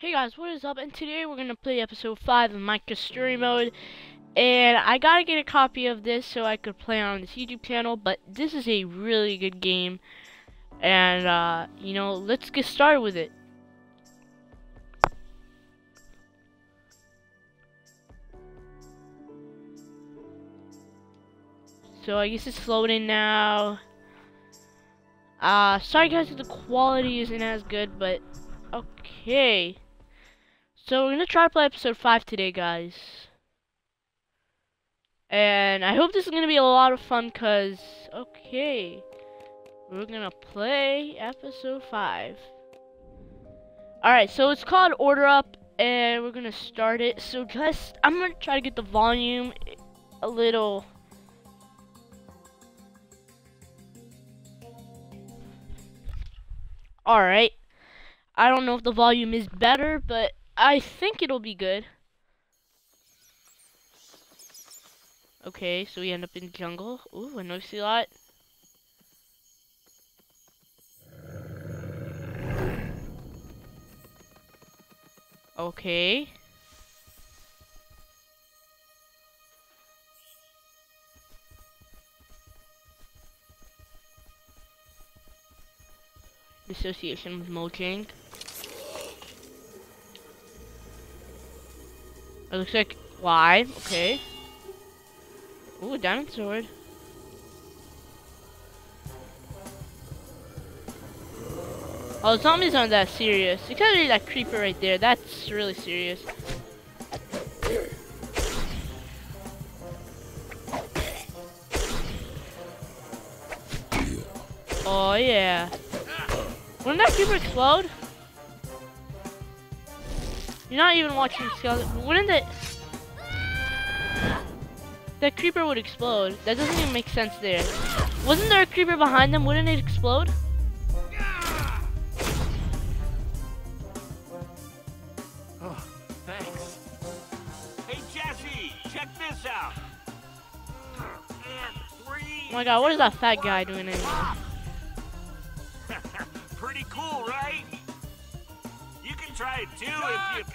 Hey guys, what is up? And today we're gonna play episode 5 of Minecraft Story Mode. And I gotta get a copy of this so I could play on this YouTube channel, but this is a really good game. And, uh, you know, let's get started with it. So I guess it's loading now. Uh, sorry guys the quality isn't as good, but okay. So we're gonna try to play episode 5 today, guys. And I hope this is gonna be a lot of fun, cause, okay. We're gonna play episode 5. Alright, so it's called Order Up, and we're gonna start it. So just, I'm gonna try to get the volume a little Alright. I don't know if the volume is better, but I think it'll be good. Okay, so we end up in jungle. Ooh, a noisy lot. Okay. Association with Mojang. It looks like why? Okay. Ooh, a diamond sword. Oh, zombies aren't that serious. Except for that creeper right there. That's really serious. Oh, yeah. Wouldn't that creeper explode? You're not even watching skeleton. Wouldn't it? That creeper would explode. That doesn't even make sense there. Wasn't there a creeper behind them? Wouldn't it explode? Oh, thanks. Hey, Jesse, check this out. Oh my god, what is that fat guy doing in too if you.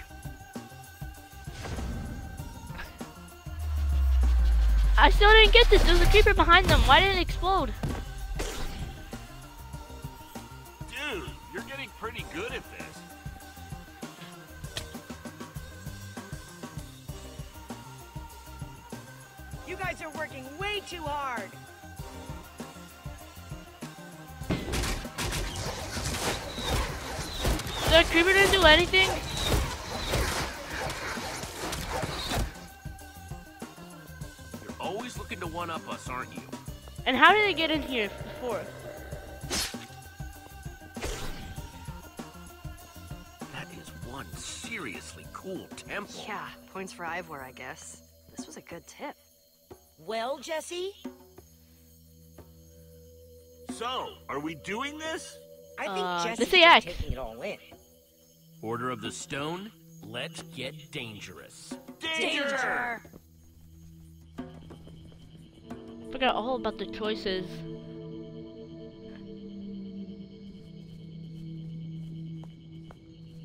I still didn't get this. There's a creeper behind them. Why didn't it explode? Dude, you're getting pretty good at this. You guys are working way too hard. The creeper didn't do anything? You're always looking to one up us, aren't you? And how did it get in here before? That is one seriously cool temple. Yeah, points for Ivor, I guess. This was a good tip. Well, Jesse, So, are we doing this? I think Uh, Jesse's let's say just X. taking it all in. Order of the Stone, let's get dangerous. Danger! Forgot all about the choices.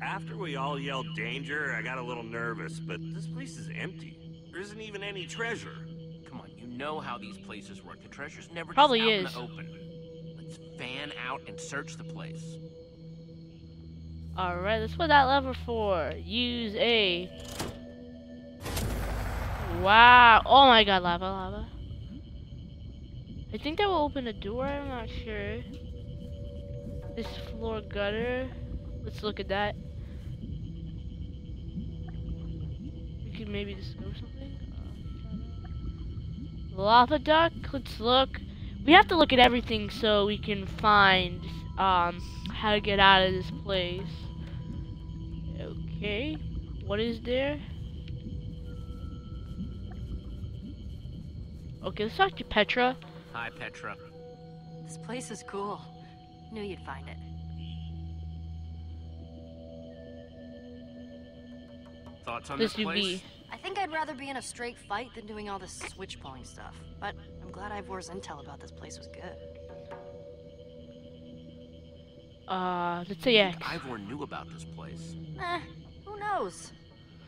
After we all yelled danger, I got a little nervous, but this place is empty. There isn't even any treasure. Come on, you know how these places work. The treasure's never Probably just out is. in the open. Let's fan out and search the place. Alright, let's put that lever for. Use A. Wow. Oh my god, lava, lava. I think that will open a door, I'm not sure. This floor gutter. Let's look at that. We could maybe discover something. Lava duck, let's look. We have to look at everything so we can find um how to get out of this place. Okay, what is there? Okay, let's talk to Petra. Hi, Petra. This place is cool. Knew you'd find it. Thoughts on This this, would place? be. I think I'd rather be in a straight fight than doing all this switch pulling stuff. But I'm glad Ivor's intel about this place was good. Uh, let's say X. Ivor knew about this place. Eh, Who knows?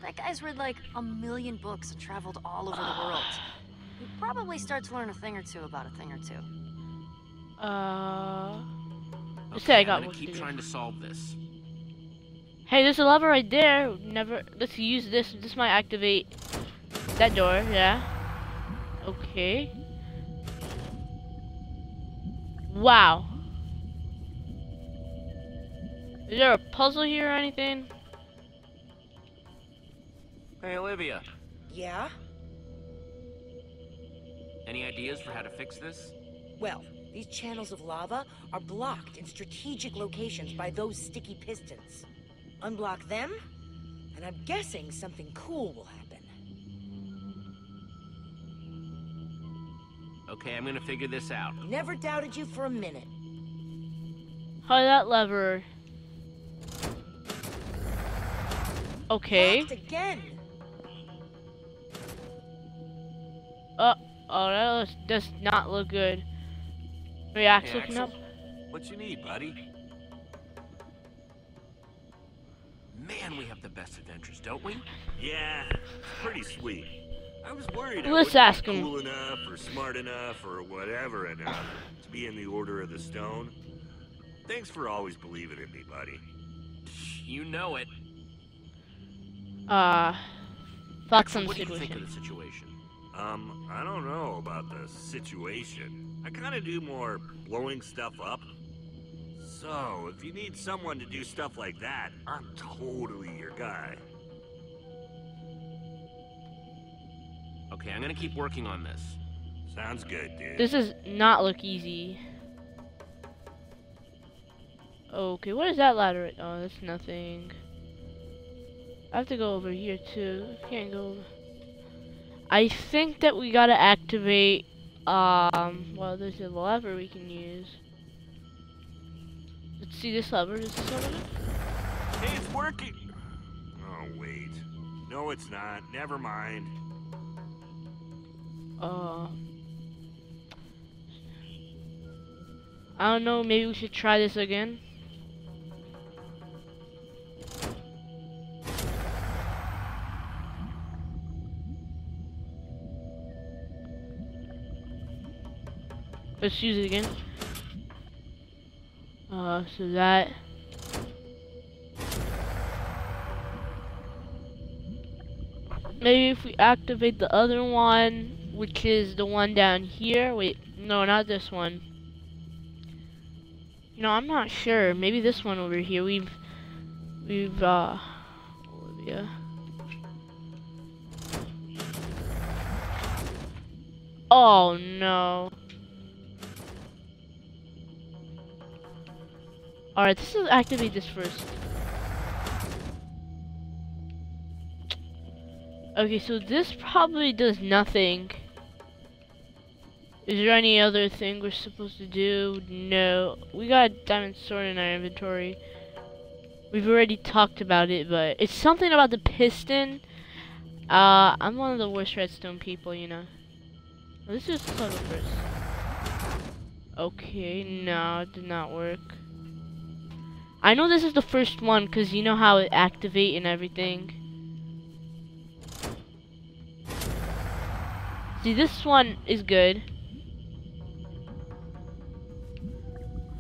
That guy's read like a million books and traveled all over the world. He'd probably start to learn a thing or two about a thing or two. Uh. Let's Okay, say I I'm gonna work to keep trying to solve this. Hey, there's a lever right there. Never. Let's use this. This might activate that door. Yeah. Okay. Wow. Is there a puzzle here or anything? Hey, Olivia. Yeah? Any ideas for how to fix this? Well, these channels of lava are blocked in strategic locations by those sticky pistons. Unblock them, and I'm guessing something cool will happen. Okay, I'm gonna figure this out. Never doubted you for a minute. How that lever? Okay. Again. Uh oh, that looks, does not look good. Wait, Axe Hey, looking Axel, up. What you need, buddy? Man, we have the best adventures, don't we? Yeah, pretty sweet. I was worried Let's wouldn't ask him. cool enough or smart enough or whatever enough to be in the Order of the Stone. Thanks for always believing in me, buddy. You know it. Uh, thoughts on the what do you think of the situation? Um, I don't know about the situation. I kind of do more blowing stuff up. So, if you need someone to do stuff like that, I'm totally your guy. Okay, I'm gonna keep working on this. Sounds good, dude. This does not look easy. Okay, what is that ladder? Oh, that's nothing. I have to go over here too. I can't go. I think that we gotta activate. Um, well, there's a lever we can use. Let's see this lever. Is this? Hey, it's working! Oh, wait. No, it's not. Never mind. Uh, I don't know. Maybe we should try this again. Let's use it again. Uh, so that. Maybe if we activate the other one, which is the one down here. Wait, no, not this one. Know, I'm not sure. Maybe this one over here. We've, we've, uh, Olivia. Oh no. Alright, this is activate this first. Okay, so this probably does nothing. Is there any other thing we're supposed to do? No. We got diamond sword in our inventory. We've already talked about it, but it's something about the piston. Uh, I'm one of the worst redstone people, you know. Let's just start first. Okay, no, it did not work. I know this is the first one because you know how it activate and everything. See, this one is good.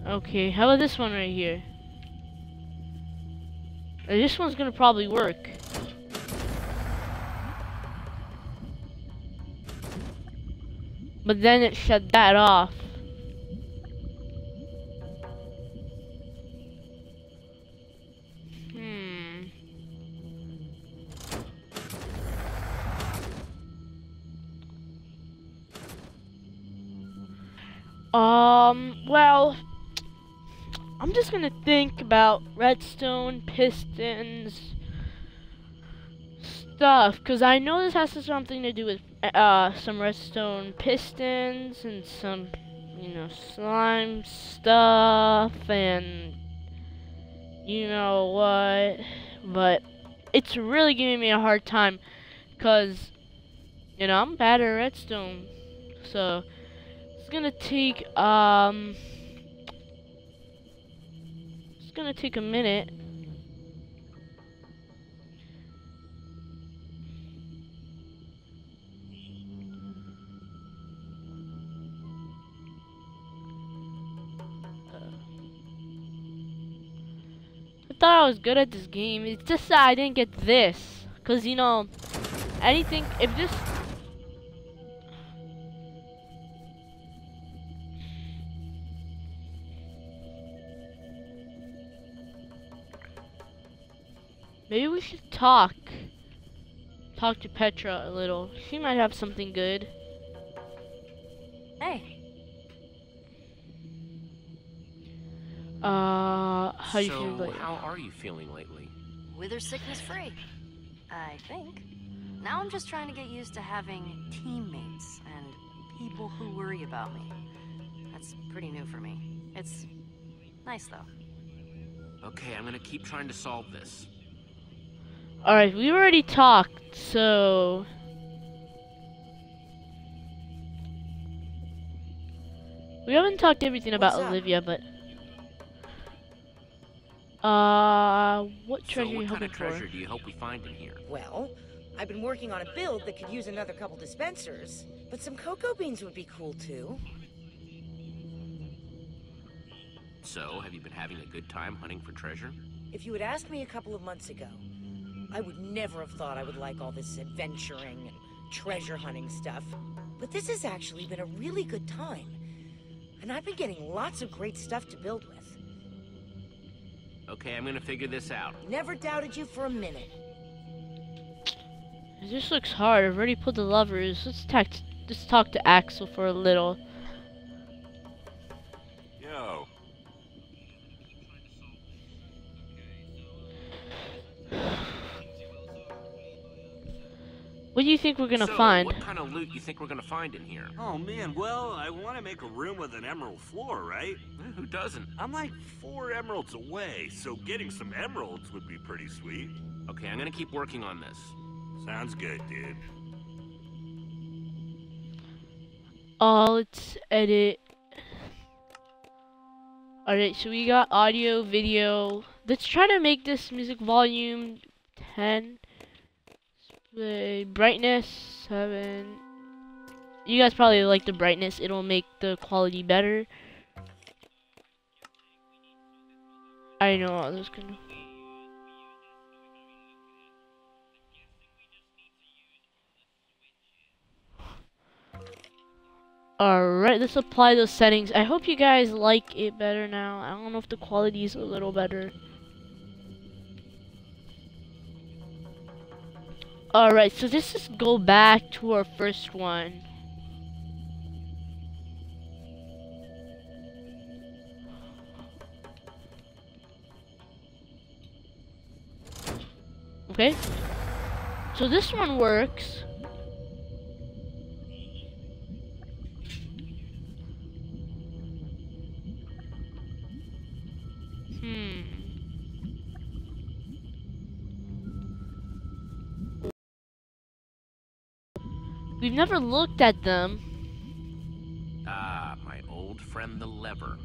Okay, how about this one right here? This one's gonna probably work. But then it shut that off. Um, well, I'm just gonna think about redstone, pistons, stuff, because I know this has something to do with uh, some redstone pistons and some, you know, slime stuff and you know what, but it's really giving me a hard time, because, you know, I'm bad at redstone, so gonna take um it's gonna take a minute. Uh, I thought I was good at this game. It's just that I didn't get this. Cause you know anything if this talk. Talk to Petra a little. She might have something good. Hey, Uh, how you so, feel like? how are you feeling lately? wither sickness free. I think. Now I'm just trying to get used to having teammates and people who worry about me. That's pretty new for me. It's nice though. Okay, I'm gonna keep trying to solve this. Alright, we already talked, so... We haven't talked everything about Olivia, but... Uh, what treasure so are what you kind hoping of treasure for? do you hope we find in here? Well, I've been working on a build that could use another couple dispensers. But some cocoa beans would be cool too. So, have you been having a good time hunting for treasure? If you had asked me a couple of months ago, I would never have thought I would like all this adventuring and treasure hunting stuff. But this has actually been a really good time. And I've been getting lots of great stuff to build with. Okay, I'm gonna figure this out. Never doubted you for a minute. This looks hard. I've already pulled the levers. Let's talk. Let's talk to Axel for a little. What do you think we're gonna so, find? What kind of loot you think we're gonna find in here? oh man, well, I want to make a room with an emerald floor, right? Eh, Who doesn't? I'm like four emeralds away, so getting some emeralds would be pretty sweet. Okay, I'm gonna keep working on this. Sounds good, dude. Oh, let's edit. Alright, so we got audio, video. Let's try to make this music volume 10. Display brightness 7. You guys probably like the brightness, it'll make the quality better. I know, I was gonna. Alright, let's apply those settings. I hope you guys like it better now. I don't know if the quality is a little better. Alright, so let's just go back to our first one. Okay. So this one works. We've never looked at them. Ah, my old friend the lever.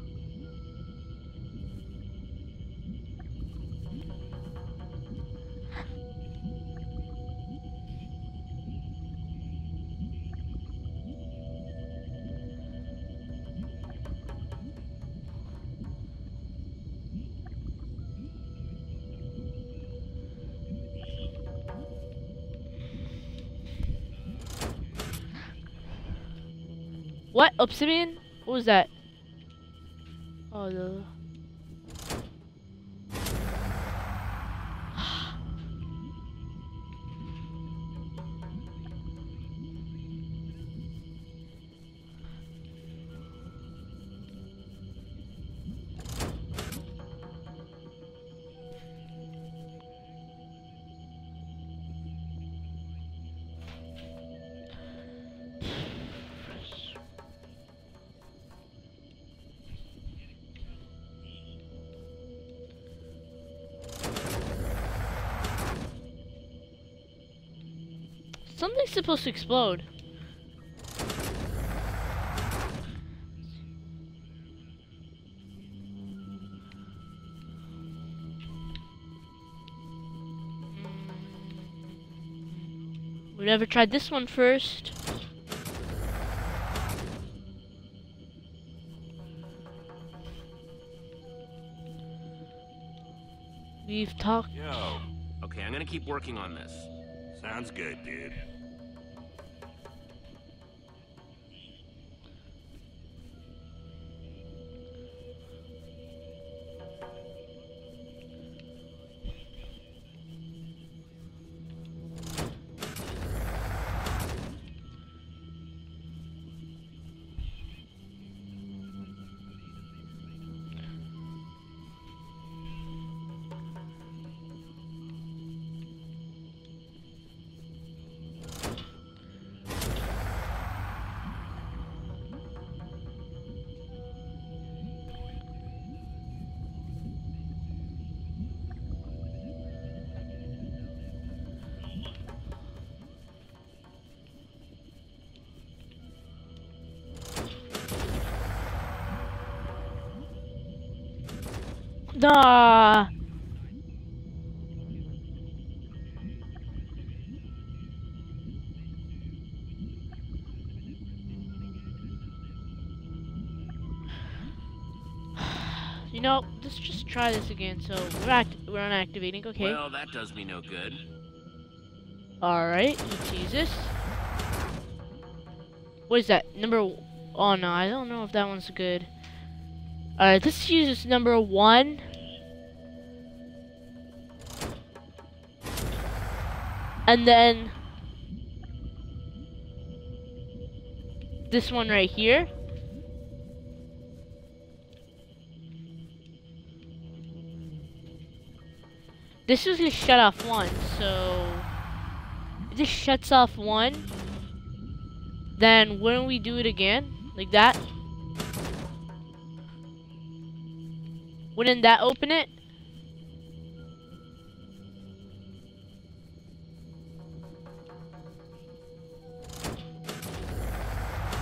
What? Obsidian? What was that? Oh, the... supposed to explode. We never tried this one first. we've talked. Yo, Okay, I'm gonna keep working on this. sounds good, dude. Try this again. So we're act we're unactivating. Okay. Well, that does me no good. All right. Let's use this. What is that? Number. Oh no, I don't know if that one's good. All right, let's use this number one. And then this one right here. This was just shut off one, so if this shuts off one. Then wouldn't we do it again? Like that? Wouldn't that open it?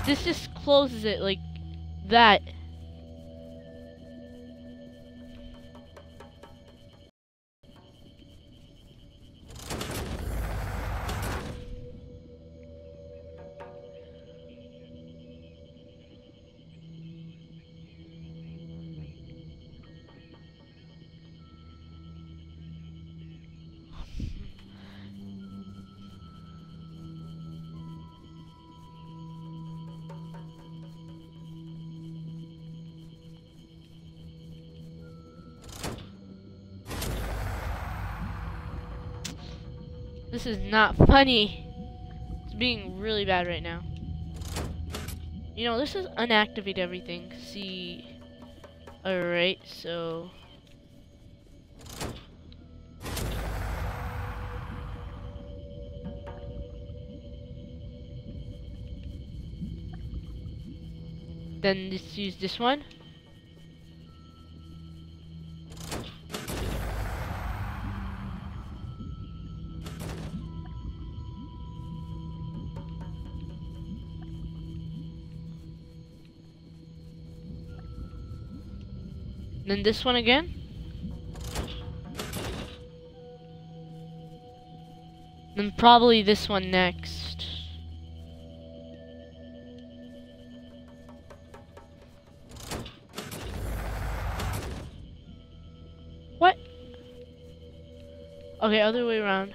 This just closes it like that. This is not funny. It's being really bad right now. You know, this is unactivate everything. See. Alright, so. Then let's use this one. Then this one again. Then probably this one next. What? Okay, other way around.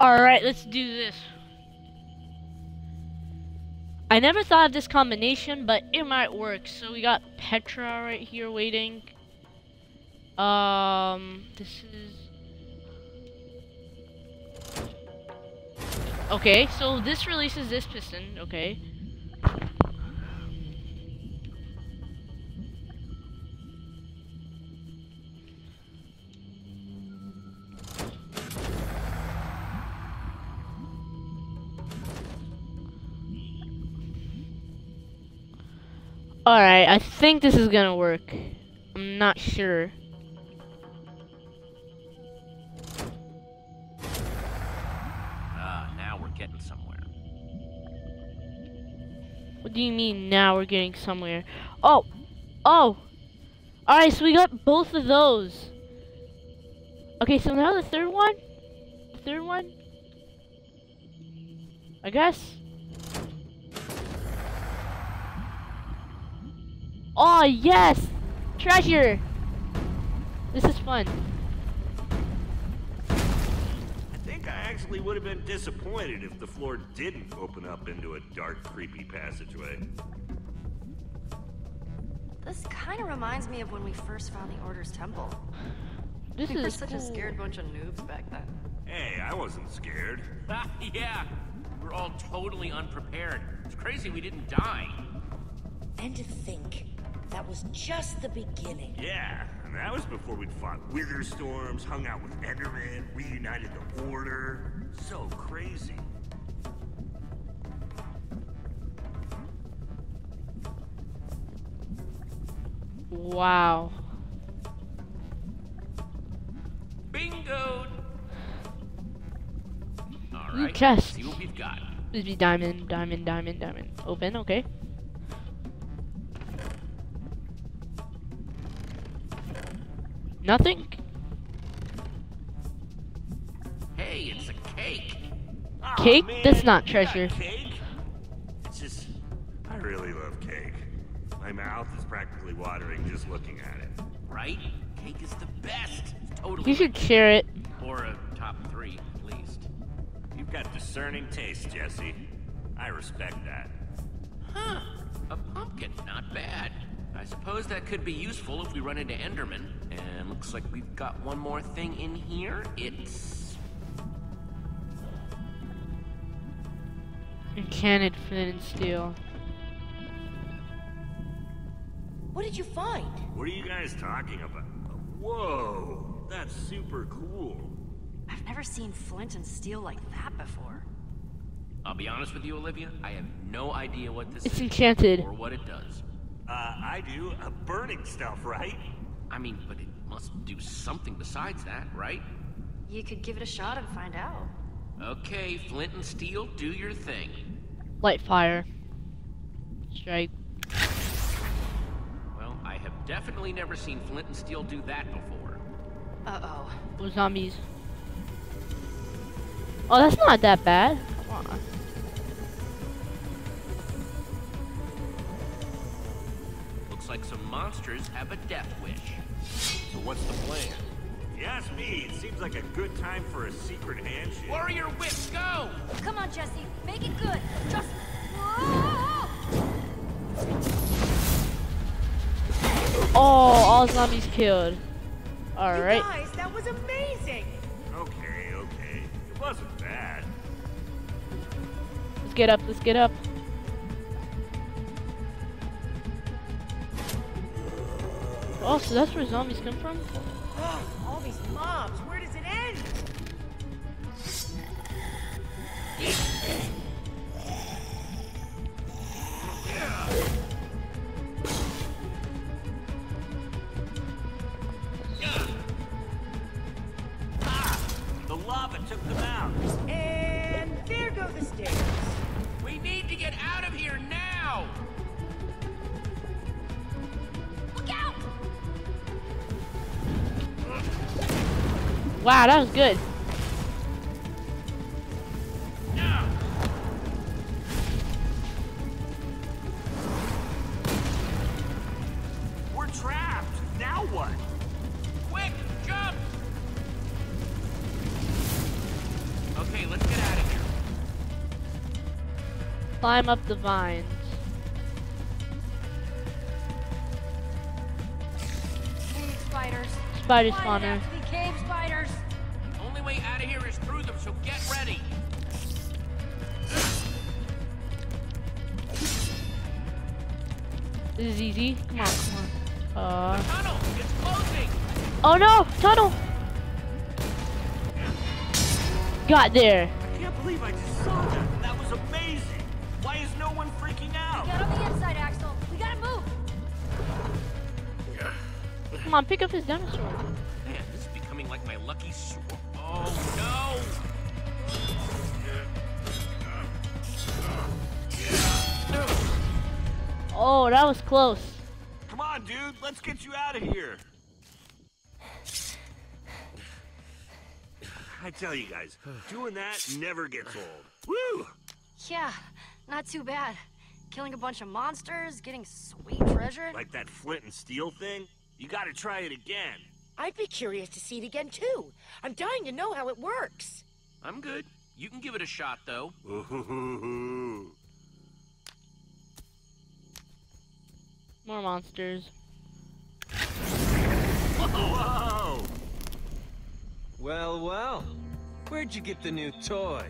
All right, let's do this. I never thought of this combination, but it might work. So we got Petra right here waiting. Um, this is. Okay, so this releases this piston. Okay. Alright, I think this is gonna work. I'm not sure. Ah, now we're getting somewhere. What do you mean now we're getting somewhere? Oh! Oh! Alright, so we got both of those. Okay, so now the third one? The third one? I guess? Oh, yes! Treasure! This is fun. I think I actually would have been disappointed if the floor didn't open up into a dark, creepy passageway. This kind of reminds me of when we first found the Order's temple. This We were such cool. a scared bunch of noobs back then. Hey, I wasn't scared. Ah, yeah, we're all totally unprepared. It's crazy we didn't die. And to think, that was just the beginning. Yeah, and that was before we'd fought wither storms, hung out with Enderman, reunited the Order. So crazy. Wow. Bingo! New Alright, chest. see what we've got. This be diamond, diamond, diamond, diamond. Open, okay. Nothing? Hey, it's a cake. Aw, Cake? man, That's not treasure. Cake? It's just, I really love cake. My mouth is practically watering just looking at it. Right? Cake is the best. Totally You should share it. or a top three, at least. You've got discerning taste, Jesse. I respect that. Huh? A pumpkin, not bad. I suppose that could be useful if we run into Enderman. And looks like we've got one more thing in here. It's Enchanted flint and steel. What did you find? What are you guys talking about? Whoa, that's super cool. I've never seen flint and steel like that before. I'll be honest with you, Olivia, I have no idea what this It's is enchanted. or what it does. Uh, I do. Uh, burning stuff, right? I mean, but it must do something besides that, right? You could give it a shot and find out. Okay, Flint and Steel, do your thing. Light fire. Strike. Well, I have definitely never seen Flint and Steel do that before. Uh-oh. Oh, zombies. Oh, that's not that bad. Come on. Looks like some monsters have a death wish. So what's the plan? If you ask me, it seems like a good time for a secret handshake. Warrior Whip, go! Come on, Jesse. Make it good. Just... Oh, all zombies killed. Alright. guys, that was amazing! Okay, okay. It wasn't bad. Let's get up, let's get up. Oh, so that's where zombies come from? Oh, all these mobs, where does it end? The lava took them out. And there go the stairs. Wow, that was good. We're trapped. Now what? Quick, jump! Okay, let's get out of here. climb up the vines. Cave spiders. Spider spawner. did it have to be cave spiders? The only way out of here is through them, so get ready. This is easy. Come on, come on. Uh, Tunnel, it's closing. oh no! Tunnel! Got there. I can't believe I just saw that. That was amazing. Why is no one freaking out? Get on the inside, Axel. We gotta move. Come on, pick up his dinosaur. Oh, that was close. Come on, dude. Let's get you out of here. I tell you guys, doing that never gets old. Woo! Yeah, not too bad. Killing a bunch of monsters, getting sweet treasure. Like that flint and steel thing? You gotta try it again. I'd be curious to see it again, too. I'm dying to know how it works. I'm good. You can give it a shot, though. More monsters. Whoa! Well, well. Where'd you get the new toy?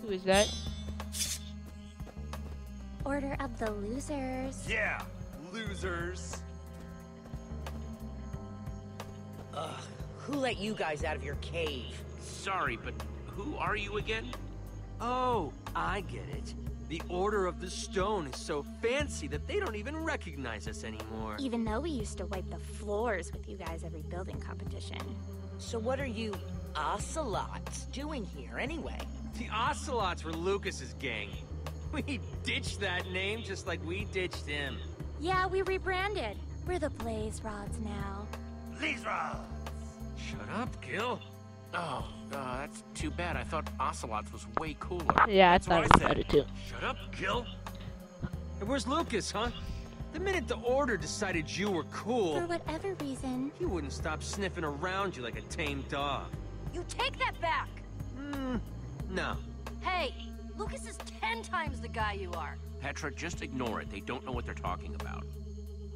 Who is that? Order of the losers. Yeah, losers. Ugh, who let you guys out of your cave? Sorry, but who are you again? Oh, I get it. The Order of the Stone is so fancy that they don't even recognize us anymore. Even though we used to wipe the floors with you guys every building competition. So what are you ocelots doing here, anyway? The Ocelots were Lukas's gang. We ditched that name just like we ditched him. Yeah, we rebranded. We're the Blaze Rods now. Blaze Rods! Shut up, Gill. Oh, uh, that's too bad. I thought Ocelots was way cooler. Yeah, I That's thought it was I said. better too. Shut up, Gill. Hey, where's Lukas, huh? The minute the Order decided you were cool, For whatever reason, he wouldn't stop sniffing around you like a tame dog. You take that back. Hmm, no. Hey, Lukas is ten times the guy you are. Petra, just ignore it. They don't know what they're talking about.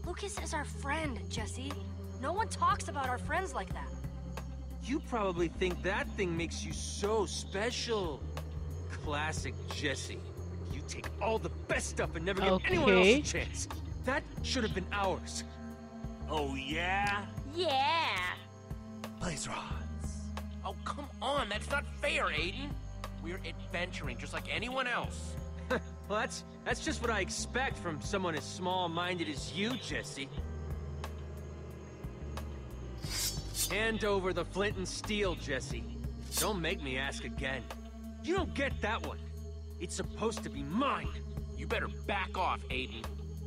Lukas is our friend, Jesse. No one talks about our friends like that. You probably think that thing makes you so special. Classic Jesse. You take all the best stuff and never give anyone else a chance. That should have been ours. Oh, yeah? yeah. Blaze rods. Oh, come on. That's not fair, Aiden. We're adventuring just like anyone else. Well, that's that's just what I expect from someone as small-minded as you, Jesse. Hand over the flint and steel, Jesse. Don't make me ask again. You don't get that one. It's supposed to be mine. You better back off, Aiden.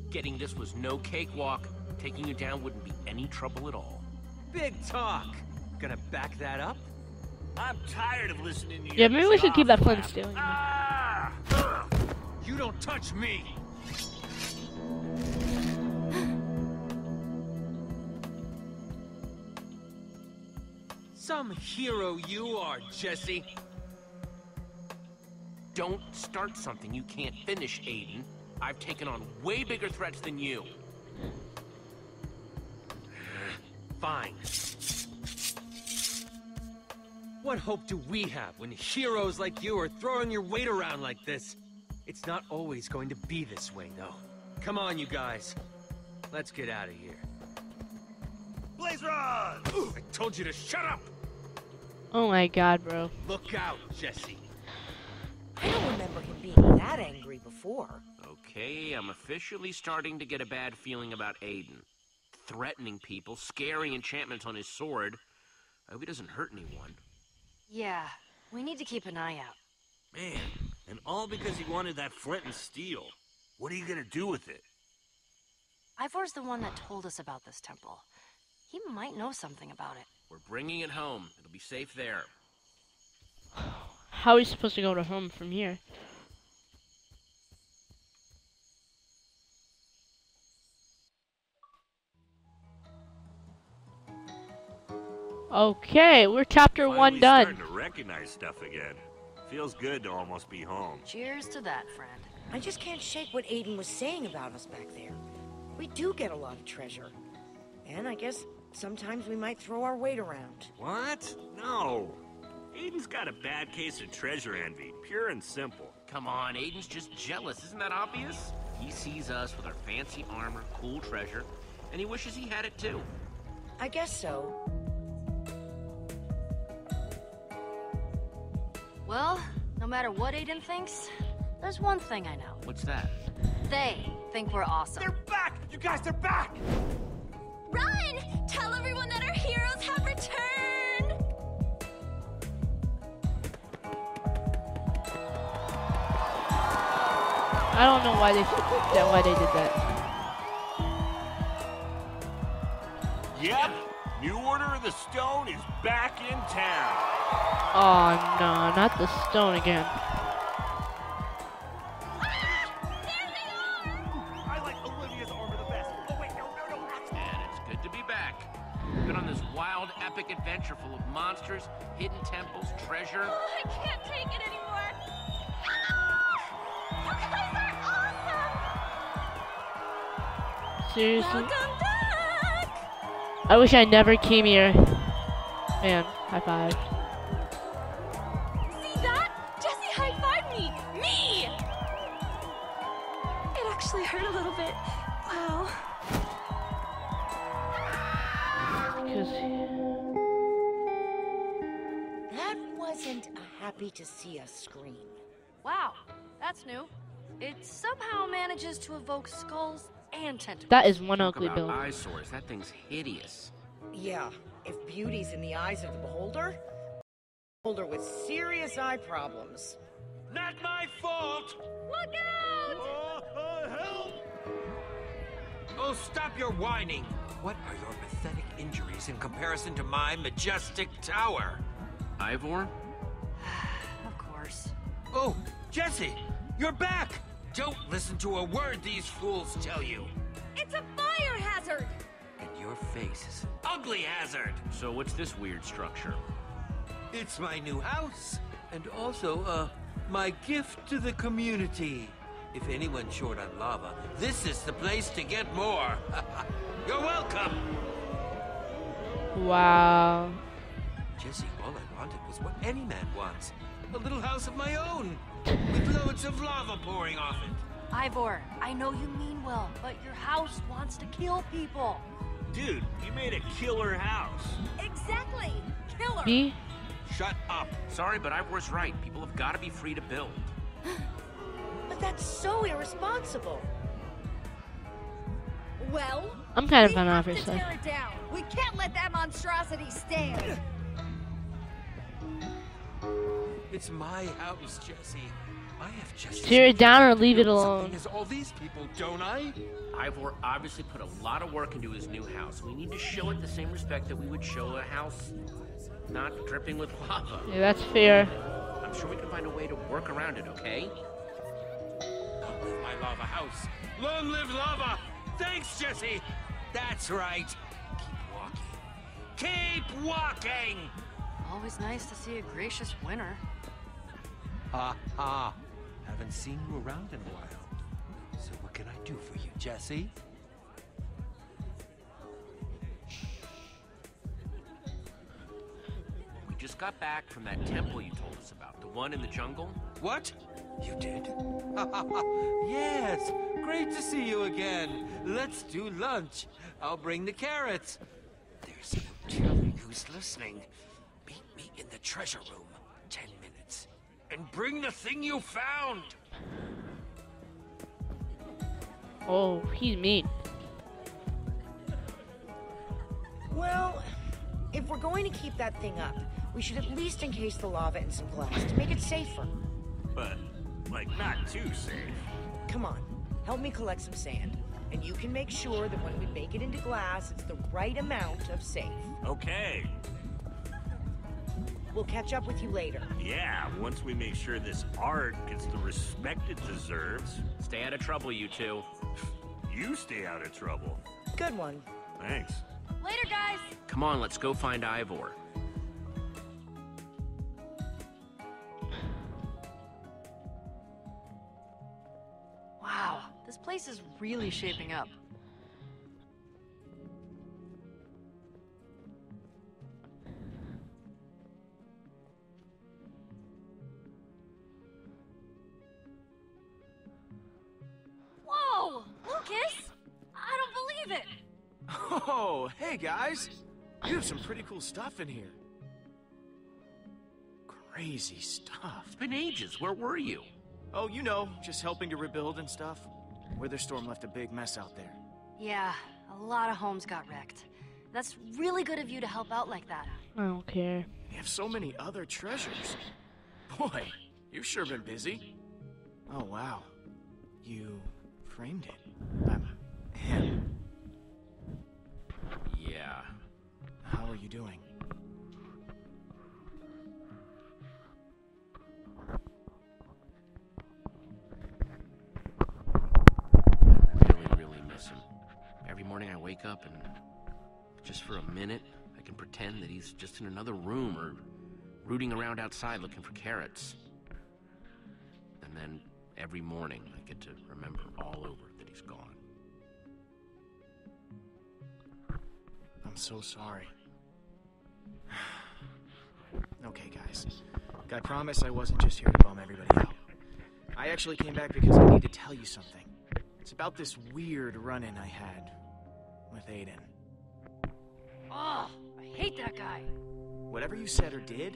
Getting this was no cakewalk. Taking you down wouldn't be any trouble at all. Big talk. Gonna back that up? I'm tired of listening to you. Yeah, maybe we should keep that flint and steel. Ah! You don't touch me! Some hero you are, Jesse. Don't start something you can't finish, Aiden. I've taken on way bigger threats than you. Fine. What hope do we have when heroes like you are throwing your weight around like this? It's not always going to be this way, though. Come on, you guys. Let's get out of here. Blaze rods! I told you to shut up! Oh my god, bro. Look out, Jesse. I don't remember him being that angry before. Okay, I'm officially starting to get a bad feeling about Aiden. Threatening people, scaring enchantments on his sword. I hope he doesn't hurt anyone. Yeah, we need to keep an eye out. Man, and all because he wanted that flint and steel. What are you gonna do with it? Ivor's the one that told us about this temple. He might know something about it. We're bringing it home. It'll be safe there. How are we supposed to go to home from here? Okay, we're chapter one Finally done. starting to recognize stuff again. Feels good to almost be home. Cheers to that, friend. I just can't shake what Aiden was saying about us back there. We do get a lot of treasure. And I guess sometimes we might throw our weight around. What? No. Aiden's got a bad case of treasure envy, pure and simple. Come on, Aiden's just jealous. Isn't that obvious? He sees us with our fancy armor, cool treasure, and he wishes he had it too. I guess so. Well, no matter what Aiden thinks, there's one thing I know. What's that? They think we're awesome. They're back! You guys, they're back! Run! Tell everyone that our heroes have returned! I don't know why they that why they did that. Yep. New Order of the Stone is back in town. Oh no, not the stone again. Monsters, hidden temples, treasure. Oh, I can't take it anymore! Ah! You guys are awesome! Seriously, Welcome back! I wish I never came here. Man, high five. New. It somehow manages to evoke skulls and tentacles. that is one Talk ugly about building. eyesores. That thing's hideous. Yeah, if beauty's in the eyes of the beholder, beholder with serious eye problems. Not my fault! Look out! Oh, uh, help! Oh, stop your whining! What are your pathetic injuries in comparison to my majestic tower? Ivor? Of course. Oh, Jesse, you're back! Don't listen to a word these fools tell you. It's a fire hazard! And your face is an ugly hazard. So what's this weird structure? It's my new house, and also, uh, my gift to the community. If anyone's short on lava, this is the place to get more. You're welcome. Wow. Jesse, all I wanted was what any man wants. A little house of my own, with loads of lava pouring off it. Ivor, I know you mean well, but your house wants to kill people. Dude, you made a killer house. Exactly! Killer! Me? Shut up. Sorry, but Ivor's right. People have got to be free to build. But that's so irresponsible. Well, I'm kind of we on have to Ivor's side. tear it down. We can't let that monstrosity stand. It's my house, Jesse. I have just Tear it down or leave it alone. something as all these people, don't I? Ivor obviously put a lot of work into his new house. We need to show it the same respect that we would show a house not dripping with lava. Yeah, that's fair. I'm sure we can find a way to work around it, okay? Long live my lava house. Long live lava. Thanks, Jesse. That's right. Keep walking. Keep walking. Always nice to see a gracious winner. Ha ha. Haven't seen you around in a while. So what can I do for you, Jesse? We just got back from that temple you told us about, the one in the jungle. What? You did? yes. Great to see you again. Let's do lunch. I'll bring the carrots. There's no telling who's listening. Meet me in the treasure room. Ten minutes. And bring the thing you found. Oh, he's mean. Well, if we're going to keep that thing up, we should at least encase the lava in some glass to make it safer. But, like, not too safe. Come on, help me collect some sand. And you can make sure that when we make it into glass, it's the right amount of safe. Okay. We'll catch up with you later. Yeah, once we make sure this art gets the respect it deserves. Stay out of trouble, you two. You stay out of trouble. Good one. Thanks. Later, guys! Come on, let's go find Ivor. Wow, this place is really shaping up. Hey guys! You have some pretty cool stuff in here. Crazy stuff. It's been ages. Where were you? Oh, you know, just helping to rebuild and stuff. Witherstorm left a big mess out there. Yeah, a lot of homes got wrecked. That's really good of you to help out like that. I don't care. We have so many other treasures. Boy, you've sure been busy. Oh, wow. You framed it. How are you doing? I really, really miss him. Every morning I wake up and just for a minute, I can pretend that he's just in another room or rooting around outside looking for carrots. And then every morning I get to remember all over that he's gone. I'm so sorry. Okay, guys. I promise I wasn't just here to bum everybody out. I actually came back because I need to tell you something. It's about this weird run in I had with Aiden. Oh, I hate that guy. Whatever you said or did,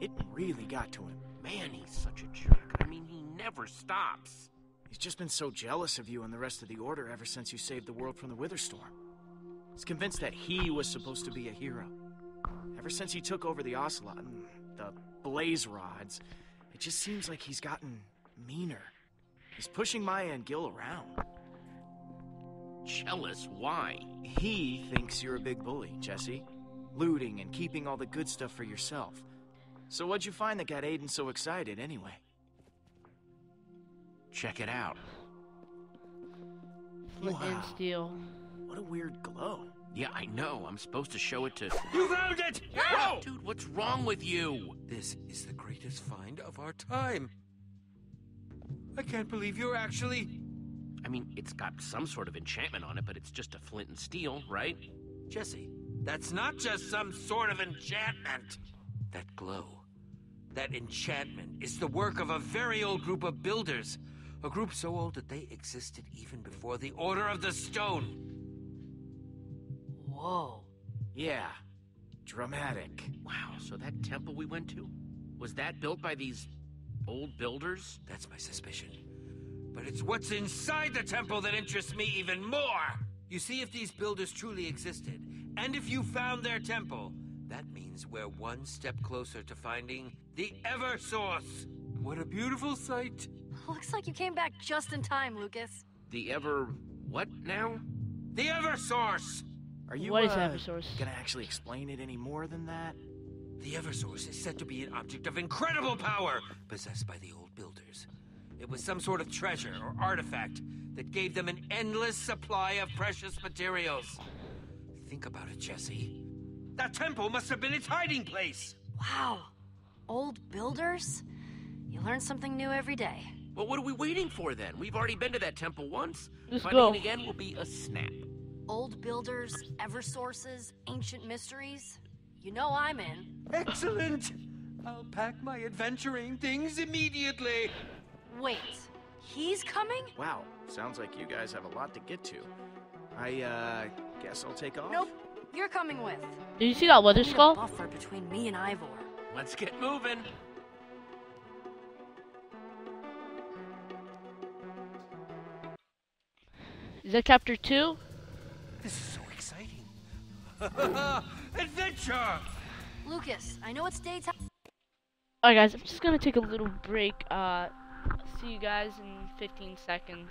it really got to him. Man, he's such a jerk. I mean, he never stops. He's just been so jealous of you and the rest of the Order ever since you saved the world from the Witherstorm. He's convinced that he was supposed to be a hero. Ever since he took over the Ocelot and the Blaze Rods, it just seems like he's gotten meaner. He's pushing Maya and Gill around. Jealous? Why? He thinks you're a big bully, Jesse. Looting and keeping all the good stuff for yourself. So what'd you find that got Aiden so excited anyway? Check it out. Flint and Wow. steel. What a weird glow. Yeah, I know. I'm supposed to show it to. You found it! Whoa! Dude, what's wrong with you? This is the greatest find of our time. I can't believe you're actually. I mean, it's got some sort of enchantment on it, but it's just a flint and steel, right? Jesse, that's not just some sort of enchantment. That glow, that enchantment, is the work of a very old group of builders. A group so old that they existed even before the Order of the Stone. Whoa. Yeah. Dramatic. Wow, so that temple we went to, was that built by these old builders? That's my suspicion. But it's what's inside the temple that interests me even more! You see, if these builders truly existed, and if you found their temple, that means we're one step closer to finding the Ever Source. What a beautiful sight! Looks like you came back just in time, Lukas. The ever. what now? The Ever Source! Are you What is uh, Eversource? gonna actually explain it any more than that? The Eversource is said to be an object of incredible power, possessed by the old builders. It was some sort of treasure or artifact that gave them an endless supply of precious materials. Think about it, Jesse. That temple must have been its hiding place. Wow. Old builders? You learn something new every day. Well, what are we waiting for then? We've already been to that temple once. Let's Finding go. it again will be a snap. Old builders, ever sources, ancient mysteries. You know I'm in. Excellent! I'll pack my adventuring things immediately. Wait, he's coming? Wow, sounds like you guys have a lot to get to. I, uh, guess I'll take off? Nope, you're coming with. Did you see that weather Need a skull? buffer between me and Ivor. Let's get moving. Is that chapter two? This is so exciting. Adventure! Lukas, I know it's daytime. Alright guys, I'm just gonna take a little break. Uh, see you guys in 15 seconds.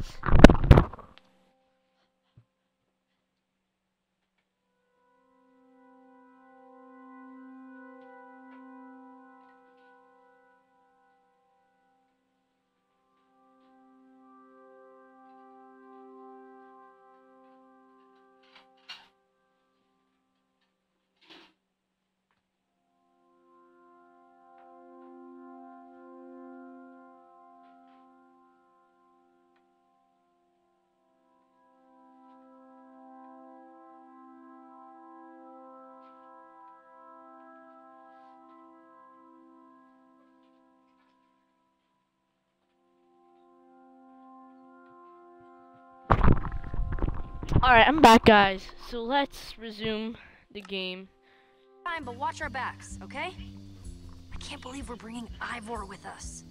Alright, I'm back, guys. So let's resume the game. Fine, but watch our backs, okay? I can't believe we're bringing Ivor with us.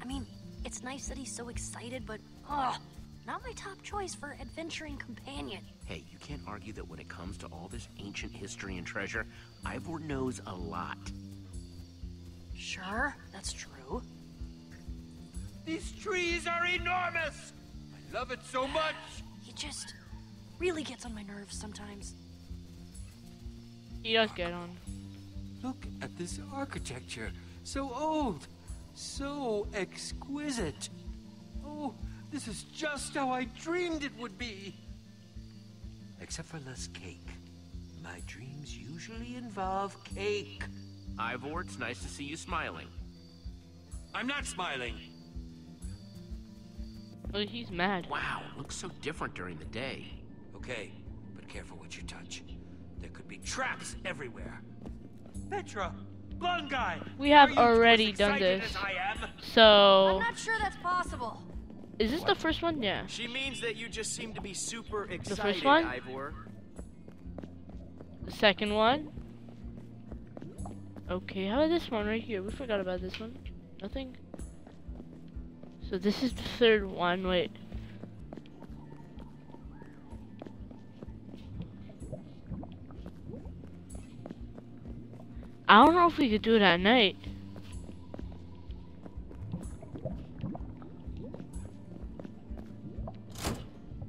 I mean, it's nice that he's so excited, but ugh, not my top choice for adventuring companion. Hey, you can't argue that when it comes to all this ancient history and treasure, Ivor knows a lot. Sure, that's true. These trees are enormous! I love it so much! He just really gets on my nerves sometimes. He does get on. Look at this architecture. So old. So exquisite. Oh, this is just how I dreamed it would be. Except for less cake. My dreams usually involve cake. Ivor, it's nice to see you smiling. I'm not smiling. Oh, he's mad. Wow, looks so different during the day. Okay, but careful what you touch. There could be traps everywhere. Petra, blonde guy. We have already done this. I am? So, I'm not sure that's possible. is this the first one? Yeah. She means that you just seem to be super excited, the first one? Ivor. The second one. Okay, how about this one right here? We forgot about this one. Nothing. So this is the third one. Wait. I don't know if we could do it at night.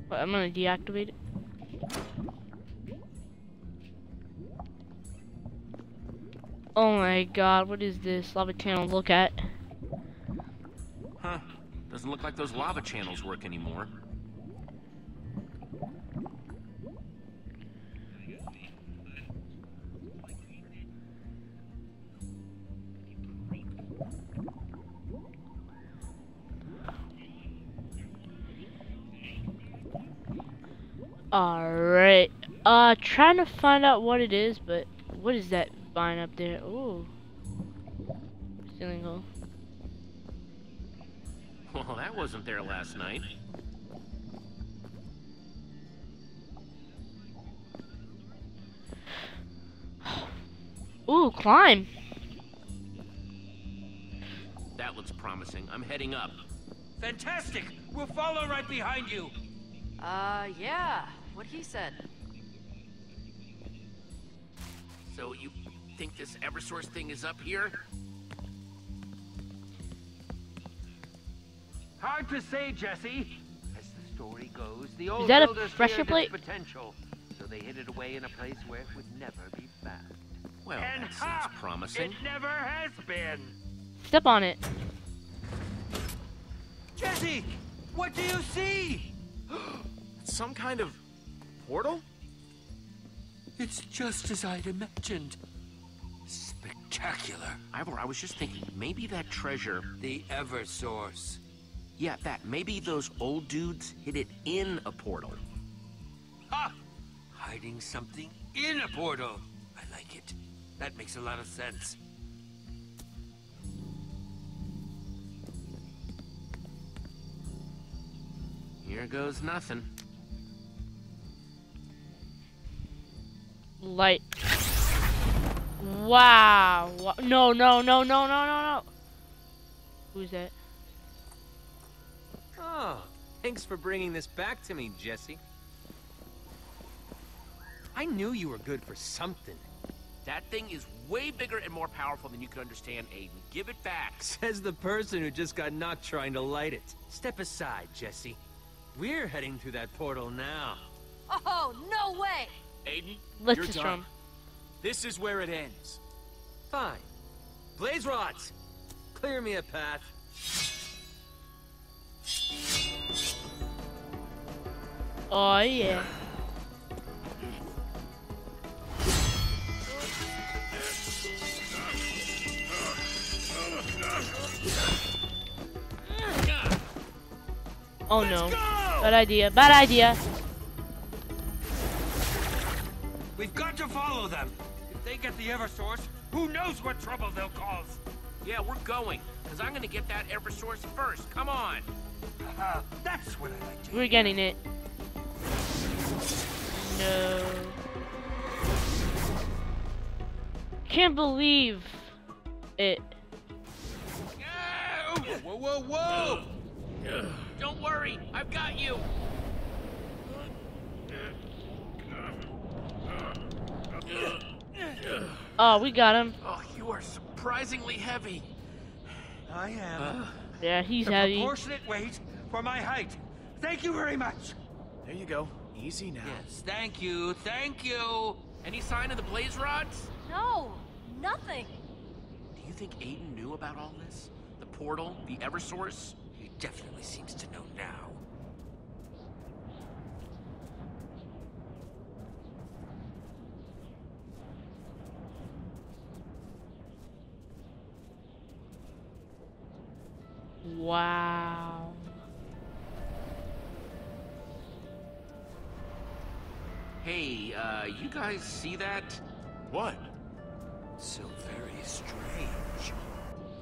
But I'm gonna deactivate it. Oh my god, what is this lava channel look at? Huh. Doesn't look like those lava channels work anymore. Alright. Uh, trying to find out what it is, but what is that vine up there? Ooh. Ceiling hole. Well, that wasn't there last night. Ooh, climb. That looks promising. I'm heading up. Fantastic! We'll follow right behind you. Uh, yeah, what he said. So you think this Eversource thing is up here? Hard to say, Jesse. As the story goes, the old that a builders pressure plate? potential, so they hid it away in a place where it would never be found. Well, and that ha! seems promising. It never has been. Step on it. Jesse, what do you see? Some kind of portal? It's just as I'd imagined. Spectacular. Ivor, I was just thinking, maybe that treasure... The Eversource. Yeah, that. Maybe those old dudes hid it in a portal. Ha! Hiding something in a portal. I like it. That makes a lot of sense. Here goes nothing. Light. Wow. Wha- No, no, no, no, no, no, no. Who's that? Oh, thanks for bringing this back to me, Jesse. I knew you were good for something. That thing is way bigger and more powerful than you can understand, Aiden. Give it back. Says the person who just got knocked trying to light it. Step aside, Jesse. We're heading through that portal now. Oh, no way! Aiden, Let's You're just done. run. This is where it ends. Fine. Blaze rods! Clear me a path. Oh yeah. Oh no. Bad idea. Bad idea. We've got to follow them. If they get the Eversource, who knows what trouble they'll cause. Yeah, we're going. Because I'm going to get that Eversource first. Come on. Uh, that's what I like to We're getting it. no. Can't believe it. Whoa, whoa, whoa! Don't worry, I've got you. Oh, we got him. Oh, you are surprisingly heavy. I am. Uh, Yeah, he's the heavy. proportionate weight for my height. Thank you very much. There you go. Easy now. Yes, thank you, thank you. any sign of the blaze rods? No, nothing. Do you think Aiden knew about all this? The portal, the Eversource? He definitely seems to know now. Wow. Hey, uh, you guys see that? What? So very strange.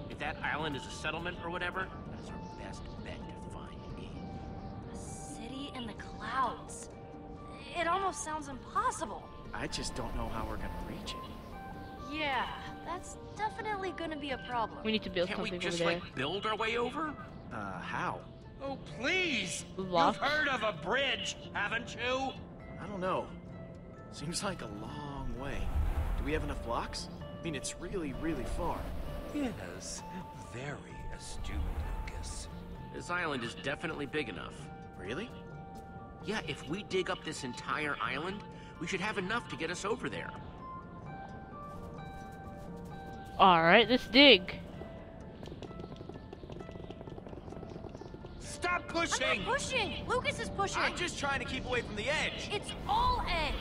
If that island is a settlement or whatever, that's our best bet to find Aiden. A city in the clouds. It almost sounds impossible. I just don't know how we're gonna reach it. Yeah, that's definitely gonna be a problem. We need to build Can't we something over just, there. like, build our way over? Uh, how? Oh, please! Lock. You've heard of a bridge, haven't you? I don't know. Seems like a long way. Do we have enough blocks? I mean, it's really, really far. Yes, very astute, Lukas. This island is definitely big enough. Really? Yeah, if we dig up this entire island, we should have enough to get us over there. Alright, let's dig. Stop pushing! I'm pushing! not pushing! Lukas is pushing! I'm just trying to keep away from the edge. It's all edge!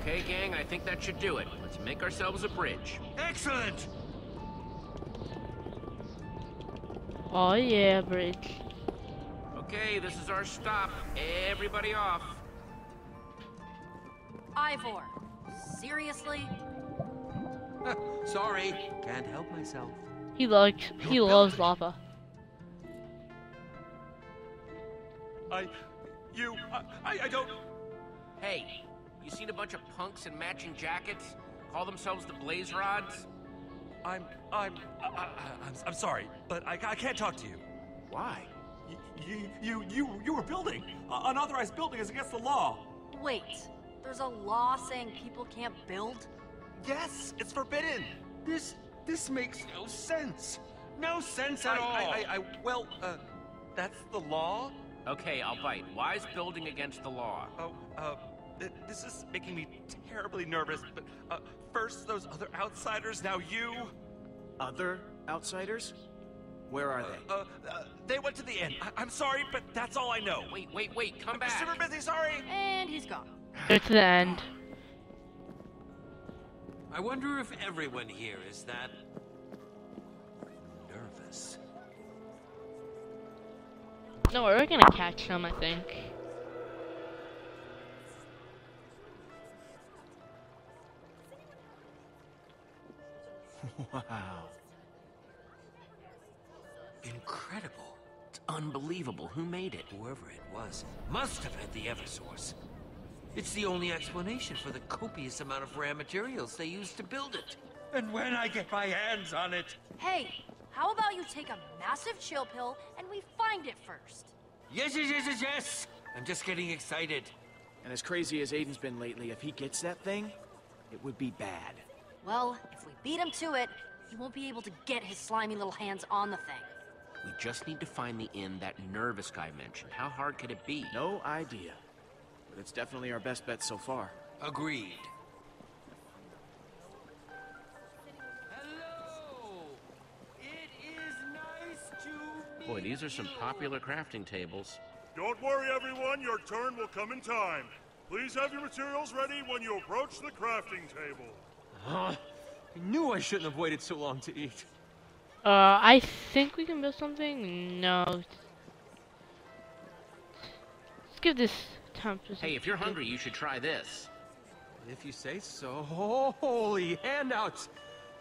Okay, gang, I think that should do it. Let's make ourselves a bridge. Excellent! Oh yeah, bridge. Okay, this is our stop. Everybody off. Ivor, seriously? Sorry, can't help myself. He likes he loves lava. I... You... I, I don't... Hey, you seen a bunch of punks in matching jackets? Call themselves the Blaze Rods? I'm, I'm, I, I, I'm, I'm sorry, but I, I can't talk to you. Why? You, you, you, you, you were building. Uh, unauthorized building is against the law. Wait, there's a law saying people can't build? Yes, it's forbidden. This... this makes no sense. No sense I, at all. I, I, I, well, uh, that's the law. Okay, I'll bite. Why is building against the law? Oh, uh, th- this is making me terribly nervous. But uh, first those other outsiders, now you. Other outsiders? Where are they? Uh, uh, they went to the inn. I- I'm sorry, but that's all I know. Wait, wait, wait, come I'm back. super busy. Sorry. And he's gone. It's the end. I wonder if everyone here is that... nervous. No, we're gonna catch them, I think. wow. Incredible. It's unbelievable. Who made it? Whoever it was must have had the Eversource. It's the only explanation for the copious amount of rare materials they used to build it. And when I get my hands on it... Hey, how about you take a massive chill pill and we find it first? Yes, yes, yes, yes, yes! I'm just getting excited. And as crazy as Aiden's been lately, if he gets that thing, it would be bad. Well, if we beat him to it, he won't be able to get his slimy little hands on the thing. We just need to find the inn that nervous guy mentioned. How hard could it be? No idea. But it's definitely our best bet so far. Agreed. Hello! It is nice to Boy, these are some popular crafting tables. Don't worry, everyone. Your turn will come in time. Please have your materials ready when you approach the crafting table. Huh? I knew I shouldn't have waited so long to eat. Uh, I think we can build something. No. Let's give this time to. Hey, if you're hungry, you should try this. If you say so. Oh, holy handouts!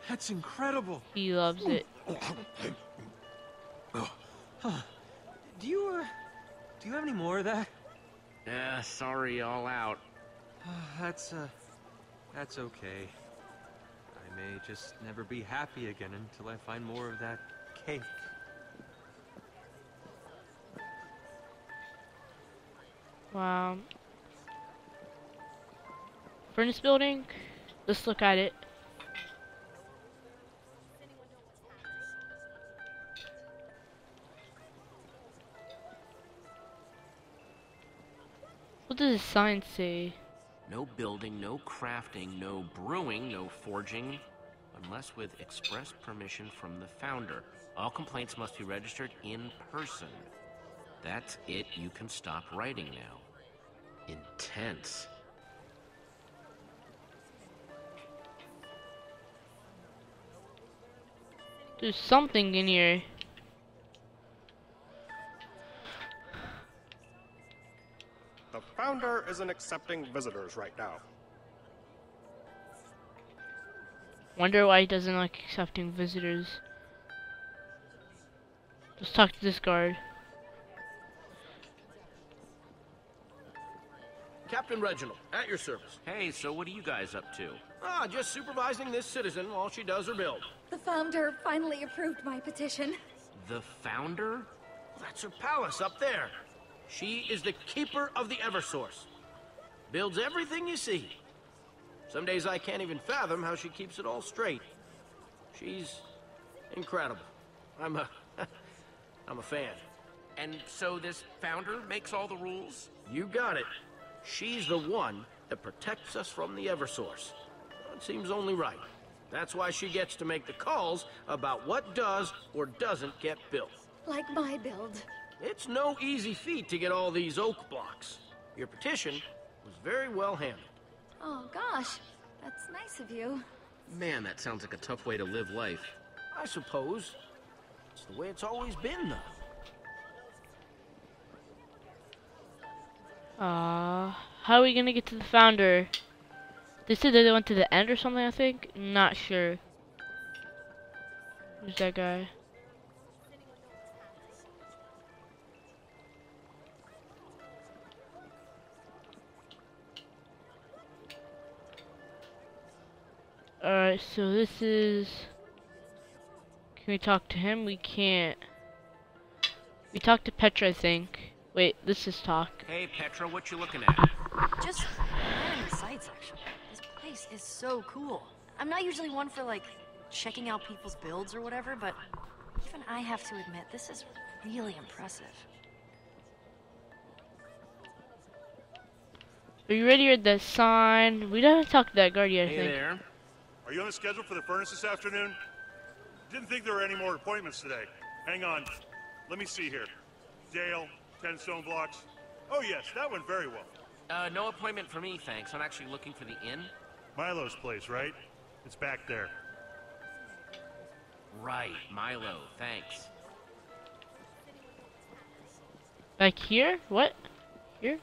That's incredible. He loves it. Huh. Do you, uh, do you have any more of that? Yeah, sorry, all out. that's, uh, that's okay. I may just never be happy again until I find more of that cake. Wow. Furnace building. Let's look at it. What does the sign say? No building, no crafting, no brewing, no forging, unless with express permission from the founder. All complaints must be registered in person. That's it, you can stop writing now. Intense. There's something in here. The founder isn't accepting visitors right now. Wonder why he doesn't like accepting visitors. Let's talk to this guard. Captain Reginald, at your service. Hey, so what are you guys up to? Ah, just supervising this citizen while she does her build. The founder finally approved my petition. The founder? That's her palace up there. She is the keeper of the Eversource. Builds everything you see. Some days I can't even fathom how she keeps it all straight. She's incredible. I'm a... I'm a fan. And so this founder makes all the rules? You got it. She's the one that protects us from the Eversource. It seems only right. That's why she gets to make the calls about what does or doesn't get built. Like my build. It's no easy feat to get all these oak blocks. Your petition was very well handled. Oh gosh, that's nice of you. Man, that sounds like a tough way to live life. I suppose. It's the way it's always been, though. Uh, how are we gonna get to the founder? They said that they went to the end or something, I think? Not sure. Who's that guy? Alright, so this is... Can we talk to him? We can't. We talked to Petra, I think. Wait, this is talk. Hey, Petra, what you looking at? Just admiring the sights, actually. This place is so cool. I'm not usually one for, like, checking out people's builds or whatever, but even I have to admit, this is really impressive. Are you ready with the sign? We don't have to talk to that guard yet, I Hey think. there. Are you on the schedule for the furnace this afternoon? Didn't think there were any more appointments today. Hang on. Let me see here. Dale, 10 stone blocks. Oh, yes, that went very well. Uh, no appointment for me, thanks. I'm actually looking for the inn. Milo's place, right? It's back there. Right, Milo, thanks. Back here? What? Here?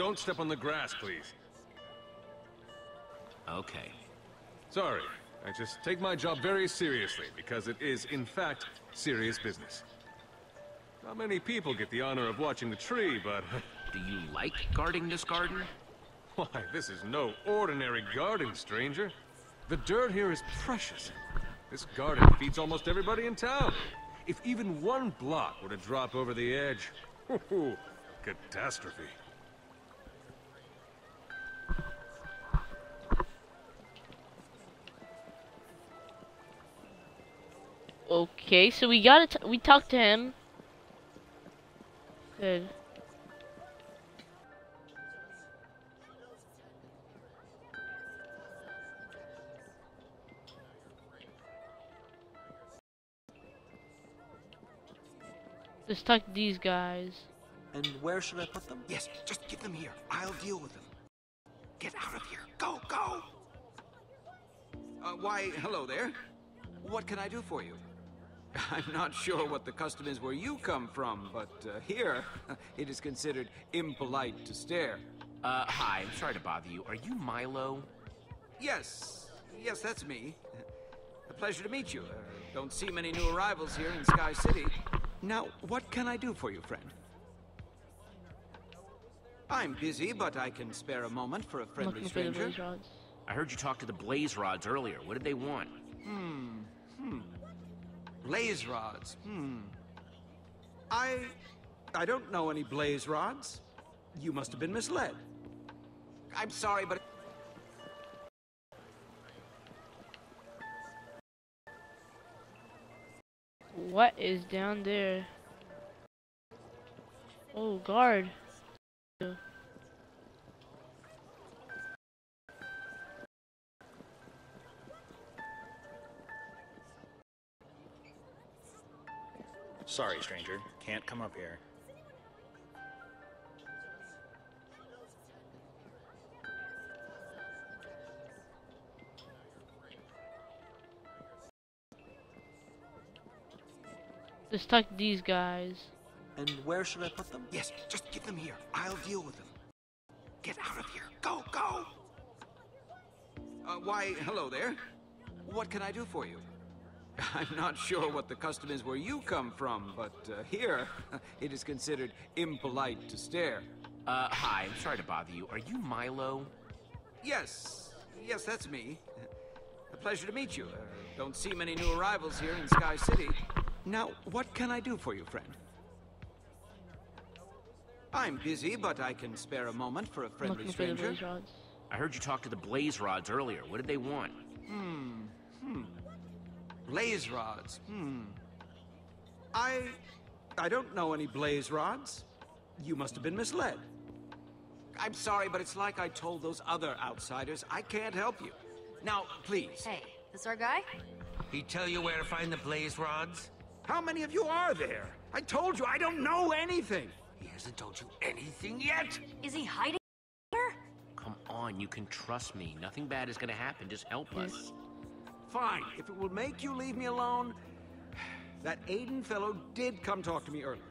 Don't step on the grass, please. Okay. Sorry. I just take my job very seriously, because it is, in fact, serious business. Not many people get the honor of watching the tree, but... Do you like guarding this garden? Why, this is no ordinary garden, stranger. The dirt here is precious. This garden feeds almost everybody in town. If even one block were to drop over the edge, catastrophe. Okay, so we got it. We talked to him. Good. Let's talk to these guys. And where should I put them? Yes, just get them here. I'll deal with them. Get out of here. Go, go! Uh, why, hello there. What can I do for you? I'm not sure what the custom is where you come from, but uh, here, it is considered impolite to stare. Uh, hi, I'm sorry to bother you. Are you Milo? Yes, yes, that's me. A pleasure to meet you. Uh, don't see many new arrivals here in Sky City. Now, what can I do for you, friend? I'm busy, but I can spare a moment for a friendly Looking for the stranger. blaze rods. I heard you talk to the Blaze Rods earlier. What did they want? Hmm. Hmm. Blaze rods. Hmm. I. I don't know any blaze rods. You must have been misled. I'm sorry, but. What is down there? Oh, guard. Sorry, stranger. Can't come up here. Let's talk to these guys. And where should I put them? Yes, just give them here. I'll deal with them. Get out of here. Go, go! Uh, why, hello there. What can I do for you? I'm not sure what the custom is where you come from, but uh, here, it is considered impolite to stare. Uh, hi, I'm sorry to bother you. Are you Milo? Yes, yes, that's me. A pleasure to meet you. Uh, don't see many new arrivals here in Sky City. Now, what can I do for you, friend? I'm busy, but I can spare a moment for a friendly Looking for the stranger. blaze rods. I heard you talk to the Blaze Rods earlier. What did they want? Hmm. Hmm. Blaze rods. Hmm. I. I don't know any blaze rods. You must have been misled. I'm sorry, but it's like I told those other outsiders. I can't help you. Now, please. Hey, this our guy? He tell you where to find the blaze rods? How many of you are there? I told you I don't know anything. He hasn't told you anything yet. Is he hiding? Come on, you can trust me. Nothing bad is gonna happen. Just help us. Fine. If it will make you leave me alone. That Aiden fellow did come talk to me earlier.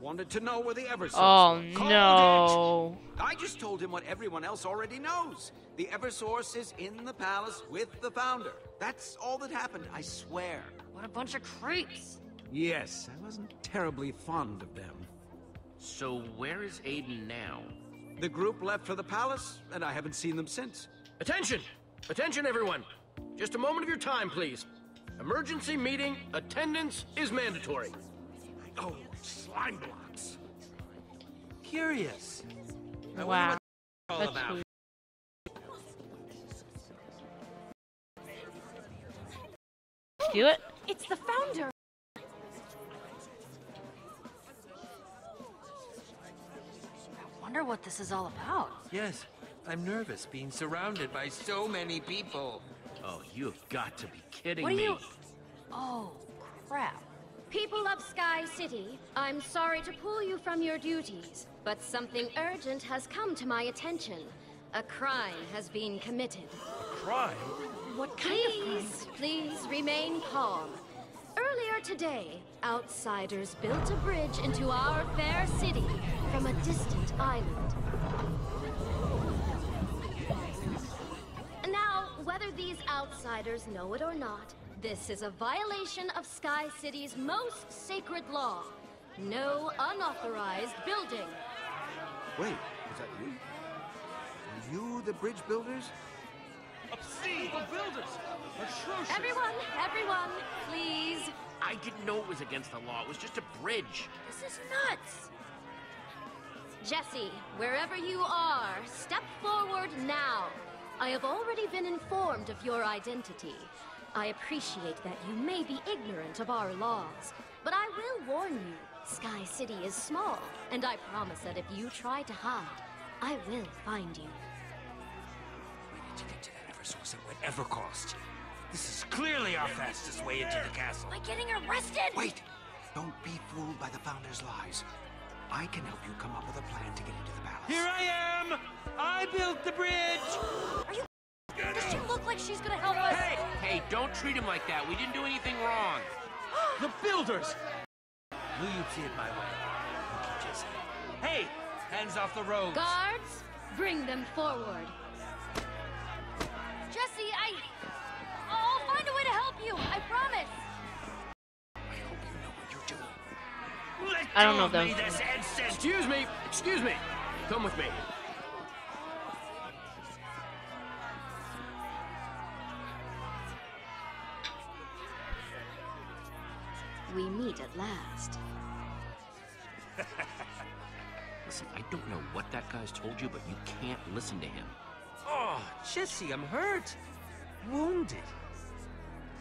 Wanted to know where the Eversource Oh was. Called no. it. I just told him what everyone else already knows. The Eversource is in the palace with the founder. That's all that happened, I swear. What a bunch of creeps. Yes, I wasn't terribly fond of them. So where is Aiden now? The group left for the palace, and I haven't seen them since. Attention! Attention, everyone! Just a moment of your time, please. Emergency meeting, attendance is mandatory. Oh, slime blocks. Curious. I Wow. what all That's about. weird. Steal it? It's the founder. I wonder what this is all about. Yes, I'm nervous being surrounded by so many people. Oh, you have got to be kidding What are me. you? Oh, crap. People of Sky City, I'm sorry to pull you from your duties, but something urgent has come to my attention. A crime has been committed. Crime? What kind of crime? please, please remain calm. Earlier today, outsiders built a bridge into our fair city from a distant island. Whether these outsiders know it or not, this is a violation of Sky City's most sacred law. No unauthorized building. Wait, is that you? Are you the bridge builders? Obscene! The builders! Atrocious! Everyone, everyone, please. I didn't know it was against the law. It was just a bridge. This is nuts. Jesse, wherever you are, step forward now. I have already been informed of your identity. I appreciate that you may be ignorant of our laws, but I will warn you, Sky City is small, and I promise that if you try to hide, I will find you. We need to get to that Eversource at whatever cost. This is clearly our fastest way into the castle. I getting arrested? Wait! Don't be fooled by the Founder's lies. I can help you come up with a plan to get into the palace. Here I am! I built the bridge! Are you? Does she look like she's gonna help us? Hey, Hey, don't treat him like that. We didn't do anything wrong. The builders! Will you see it my way? You, Jesse. Hey! Hands off the roads! Guards, bring them forward. Jesse, I... I'll find a way to help you, I promise. I don't know them. Excuse me, excuse me. Come with me. We meet at last. Listen, I don't know what that guy's told you, but you can't listen to him. Oh, Jesse, I'm hurt. Wounded.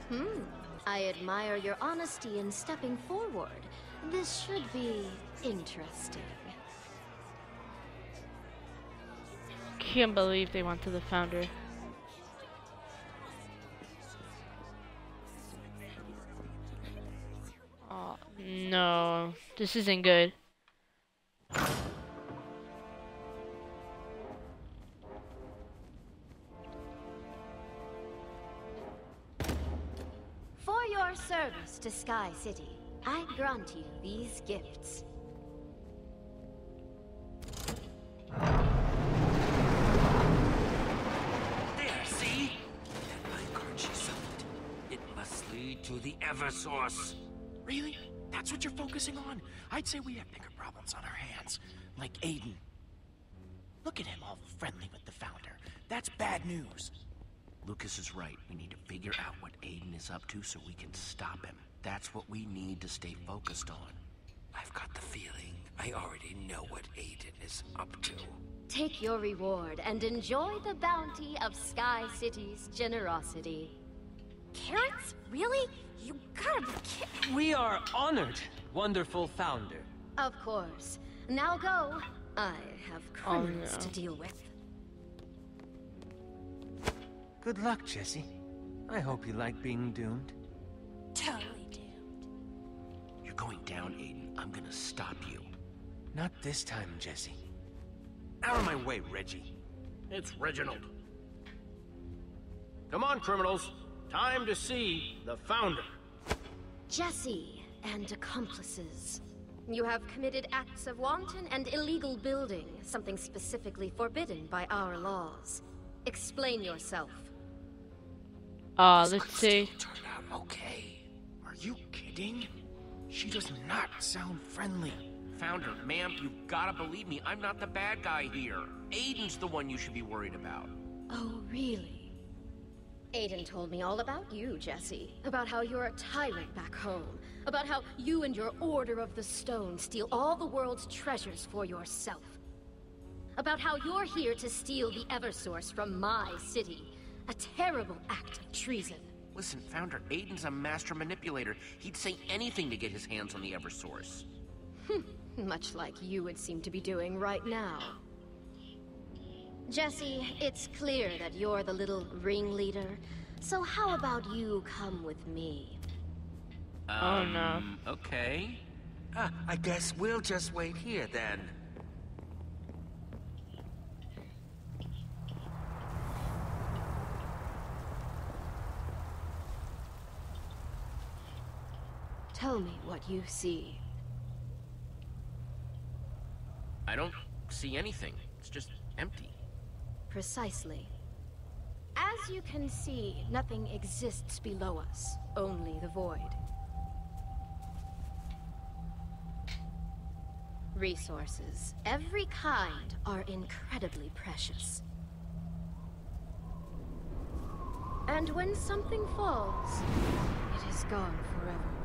Hmm. I admire your honesty in stepping forward. This should be interesting. Can't believe they went to the founder. Oh, no. This isn't good. For your service to Sky City, I grant you these gifts. There, see? That minecart she summoned. It must lead to the Eversource. Really? That's what you're focusing on? I'd say we have bigger problems on our hands. Like Aiden. Look at him all friendly with the Founder. That's bad news. Lukas is right. We need to figure out what Aiden is up to so we can stop him. That's what we need to stay focused on. I've got the feeling I already know what Aiden is up to. Take your reward and enjoy the bounty of Sky City's generosity. Carrots? Really? You gotta be kidding. We are honored, wonderful founder. Of course. Now go. I have Oh, criminals no. to deal with. Good luck, Jesse. I hope you like being doomed. Totally do. You're going down, Aiden. I'm gonna stop you. Not this time, Jesse. Out of my way, Reggie. It's Reginald. Come on, criminals. Time to see the Founder. Jesse and accomplices. You have committed acts of wanton and illegal building, something specifically forbidden by our laws. Explain yourself. Uh, let's see. Turn out okay. Are you kidding? She does not sound friendly. Founder, ma'am, you've gotta believe me. I'm not the bad guy here. Aiden's the one you should be worried about. Oh, really? Aiden told me all about you, Jesse. About how you're a tyrant back home. About how you and your Order of the Stone steal all the world's treasures for yourself. About how you're here to steal the Eversource from my city. A terrible act of treason. Listen, Founder, Aiden's a master manipulator. He'd say anything to get his hands on the Eversource. Much like you would seem to be doing right now. Jesse, it's clear that you're the little ringleader. So how about you come with me? Oh, no. Um, Okay. Ah, I guess we'll just wait here then. Tell me what you see. I don't see anything. It's just empty. Precisely. As you can see, nothing exists below us, only the void. Resources, every kind, are incredibly precious. And when something falls, it is gone forever.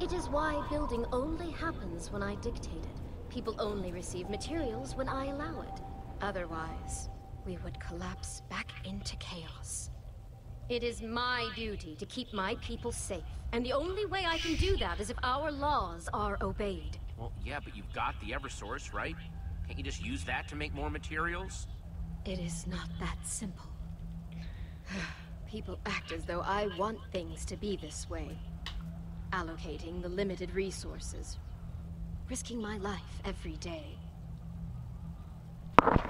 It is why building only happens when I dictate it. People only receive materials when I allow it. Otherwise, we would collapse back into chaos. It is my duty to keep my people safe, and the only way I can do that is if our laws are obeyed. Well, yeah, but you've got the Eversource, right? Can't you just use that to make more materials? It is not that simple. People act as though I want things to be this way. Allocating the limited resources. Risking my life every day. I'm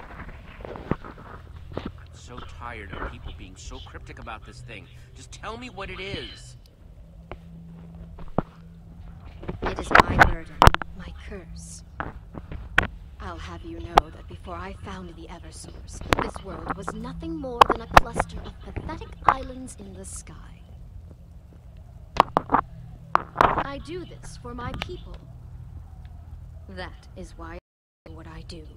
so tired of people being so cryptic about this thing. Just tell me what it is. It is my burden, my curse. I'll have you know that before I found the Eversource, this world was nothing more than a cluster of pathetic islands in the sky. I do this for my people. That is why I do what I do.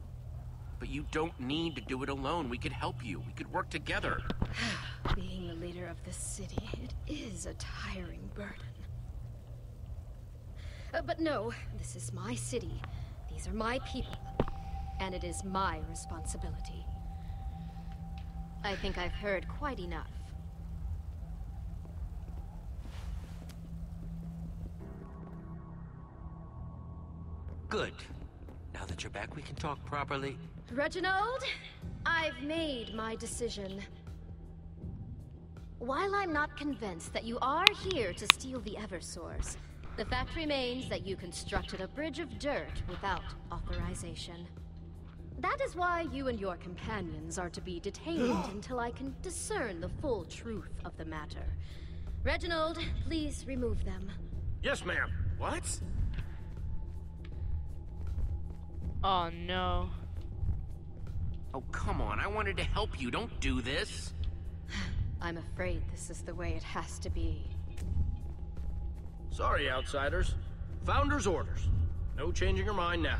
But you don't need to do it alone. We could help you. We could work together. Being the leader of this city, it is a tiring burden. Uh, but no, this is my city. These are my people. And it is my responsibility. I think I've heard quite enough. Good. Now that you're back, we can talk properly. Reginald, I've made my decision. While I'm not convinced that you are here to steal the Eversource, the fact remains that you constructed a bridge of dirt without authorization. That is why you and your companions are to be detained until I can discern the full truth of the matter. Reginald, please remove them. Yes, ma'am. What? Oh no. Oh, come on. I wanted to help you. Don't do this. I'm afraid this is the way it has to be. Sorry, outsiders. Founder's orders. No changing your mind now.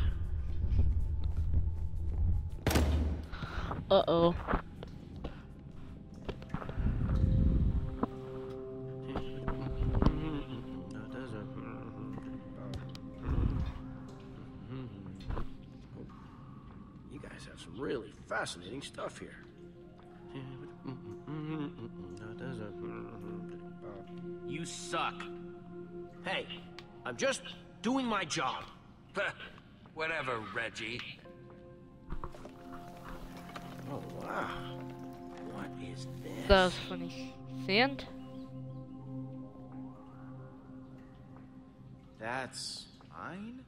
Uh-oh. Some really fascinating stuff here. You suck. Hey, I'm just doing my job. Whatever, Reggie. Oh, wow. What is this? That was funny. Sand? That's fine.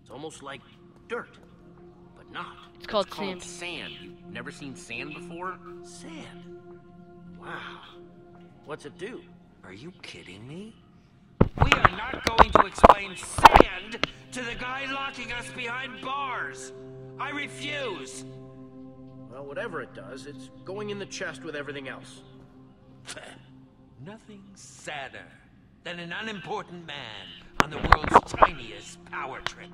It's almost like dirt, but not. It's called It's called sand. sand. You've never seen sand before? Sand? Wow. What's it do? Are you kidding me? We are not going to explain sand to the guy locking us behind bars. I refuse. Well, whatever it does, it's going in the chest with everything else. Nothing sadder than an unimportant man on the world's tiniest power trip.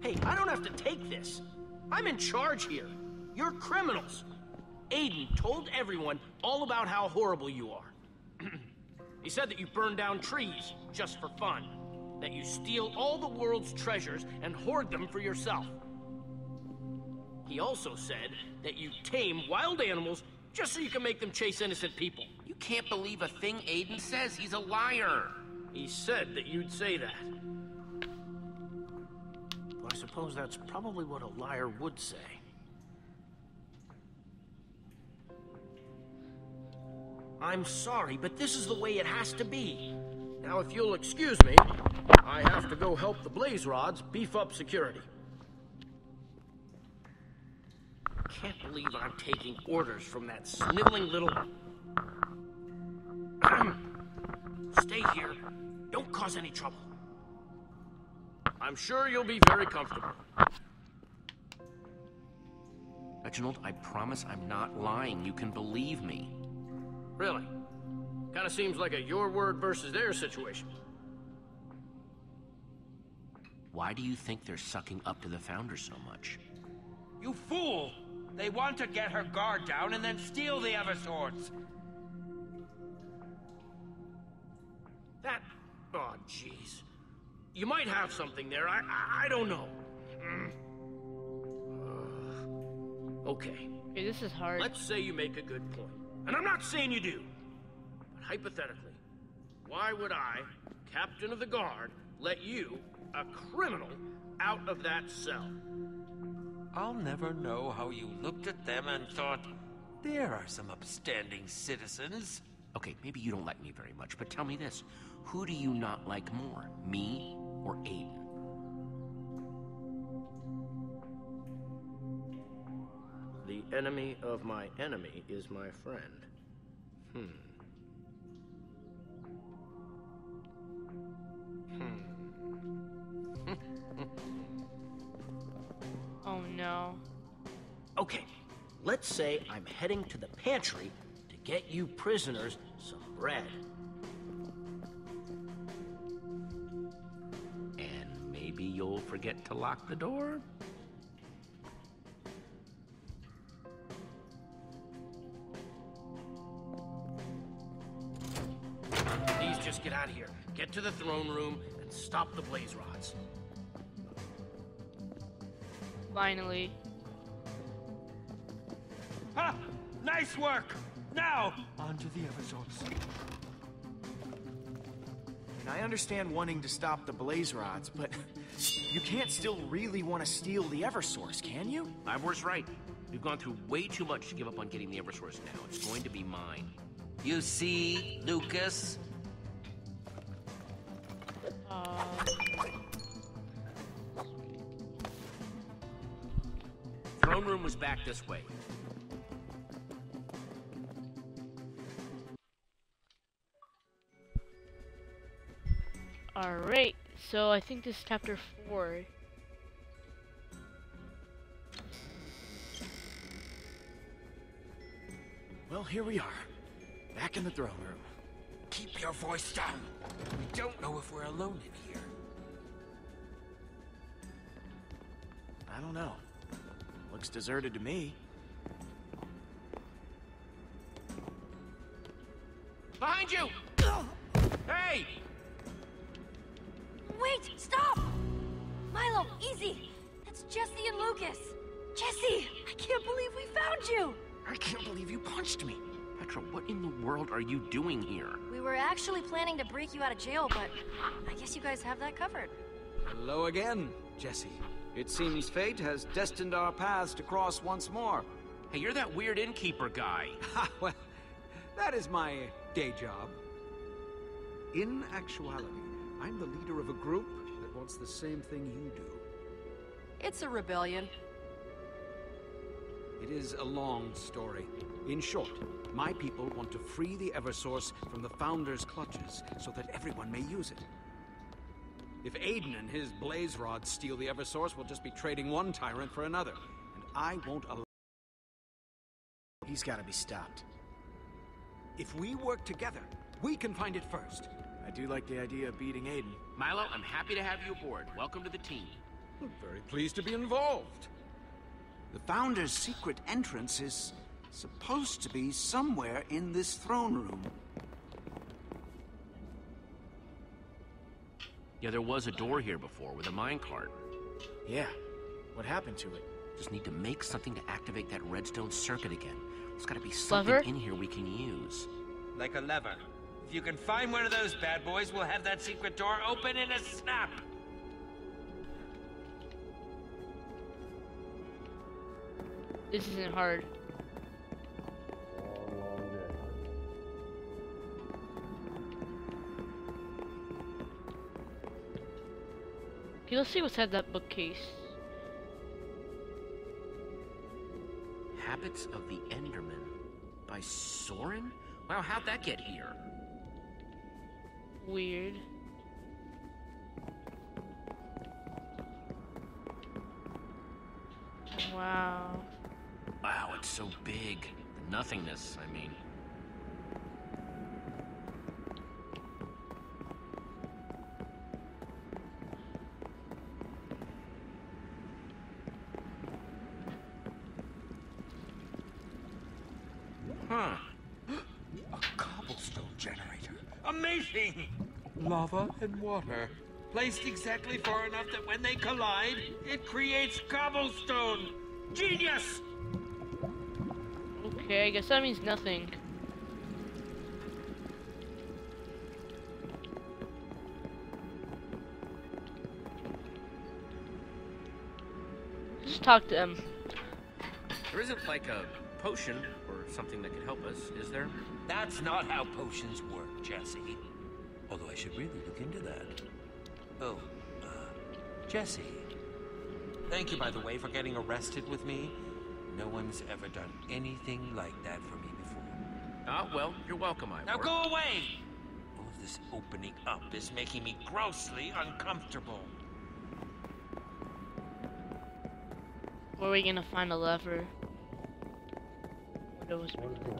Hey, I don't have to take this. I'm in charge here. You're criminals. Aiden told everyone all about how horrible you are. he said that you burn down trees just for fun, that you steal all the world's treasures and hoard them for yourself. He also said that you tame wild animals just so you can make them chase innocent people. You can't believe a thing Aiden says. He's a liar. He said that you'd say that. I suppose that's probably what a liar would say. I'm sorry, but this is the way it has to be. Now, if you'll excuse me, I have to go help the Blaze Rods beef up security. Can't believe I'm taking orders from that sniveling little... Stay here. Don't cause any trouble. I'm sure you'll be very comfortable. Reginald, I promise I'm not lying. You can believe me. Really? Kind of seems like a your word versus their situation. Why do you think they're sucking up to the founder so much? You fool! They want to get her guard down and then steal the Eversource. That... Oh, jeez. You might have something there. I, I, I don't know. Mm. Uh, okay. Okay, this is hard. Let's say you make a good point. And I'm not saying you do. But hypothetically, why would I, captain of the guard, let you, a criminal, out of that cell? I'll never know how you looked at them and thought, there are some upstanding citizens. Okay, maybe you don't like me very much, but tell me this. Who do you not like more, me or Aiden? The enemy of my enemy is my friend. Hmm. Hmm. oh no. Okay, let's say I'm heading to the pantry to get you prisoners some bread. Maybe you'll forget to lock the door? Please just get out of here. Get to the throne room and stop the blaze rods. Finally. Ha! Nice work! Now, onto the Eversource. And I understand wanting to stop the blaze rods, but you can't still really want to steal the Eversource, can you? Ivor's right. We've gone through way too much to give up on getting the Eversource now. It's going to be mine. You see, Lukas? Uh, Throne room was back this way. Alright, so I think this is chapter 4. Well, here we are. Back in the throne room. Keep your voice down. We don't know if we're alone in here. I don't know. Looks deserted to me. Behind you! Hey! Wait, stop! Milo, easy! That's Jesse and Lukas. Jesse, I can't believe we found you! I can't believe you punched me. Petra, what in the world are you doing here? We were actually planning to break you out of jail, but I guess you guys have that covered. Hello again, Jesse. It seems fate has destined our paths to cross once more. Hey, you're that weird innkeeper guy. well, that is my day job. In actuality, I'm the leader of a group that wants the same thing you do. It's a rebellion. It is a long story. In short, my people want to free the Eversource from the Founder's clutches so that everyone may use it. If Aiden and his blaze rods steal the Eversource, we'll just be trading one tyrant for another. And I won't allow... He's gotta be stopped. If we work together, we can find it first. I do like the idea of beating Aiden. Milo, I'm happy to have you aboard. Welcome to the team. I'm Very pleased to be involved. The Founder's secret entrance is supposed to be somewhere in this throne room. Yeah, there was a door here before with a minecart. Yeah. What happened to it? Just need to make something to activate that redstone circuit again. There's gotta be something Lever? in here we can use. Like a lever. If you can find one of those bad boys, we'll have that secret door open in a snap. This isn't hard. Okay, let's see what's at that bookcase. Habits of the Enderman by Soren? Wow, how'd that get here? Weird. Wow. Wow, it's so big. The nothingness, I mean. And water. Placed exactly far enough that when they collide, it creates cobblestone. Genius! Okay, I guess that means nothing. Just talk to him. There isn't like a potion or something that could help us, is there? That's not how potions work, Jesse. Although I should really look into that. Oh, uh, Jesse. Thank you, by the way, for getting arrested with me. No one's ever done anything like that for me before. Ah, well, you're welcome, Ivor. Now go away! All of this opening up is making me grossly uncomfortable. Where are we gonna find a lever? But it was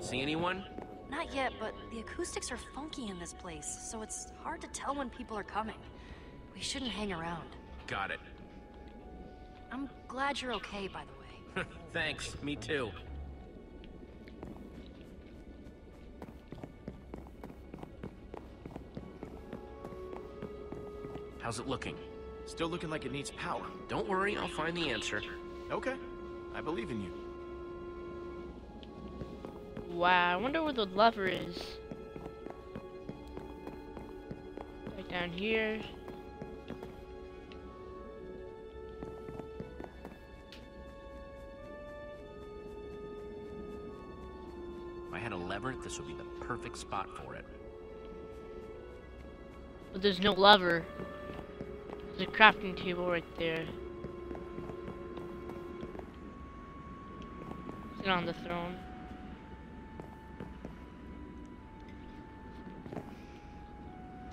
See anyone? Not yet, but the acoustics are funky in this place, so it's hard to tell when people are coming. We shouldn't hang around. Got it. I'm glad you're okay, by the way. Thanks, me too. How's it looking? Still looking like it needs power. Don't worry, I'll find the answer. Okay, I believe in you. Wow, I wonder where the lever is. Right down here. If I had a lever, this would be the perfect spot for it. But there's no lever. There's a crafting table right there. Sit on the throne.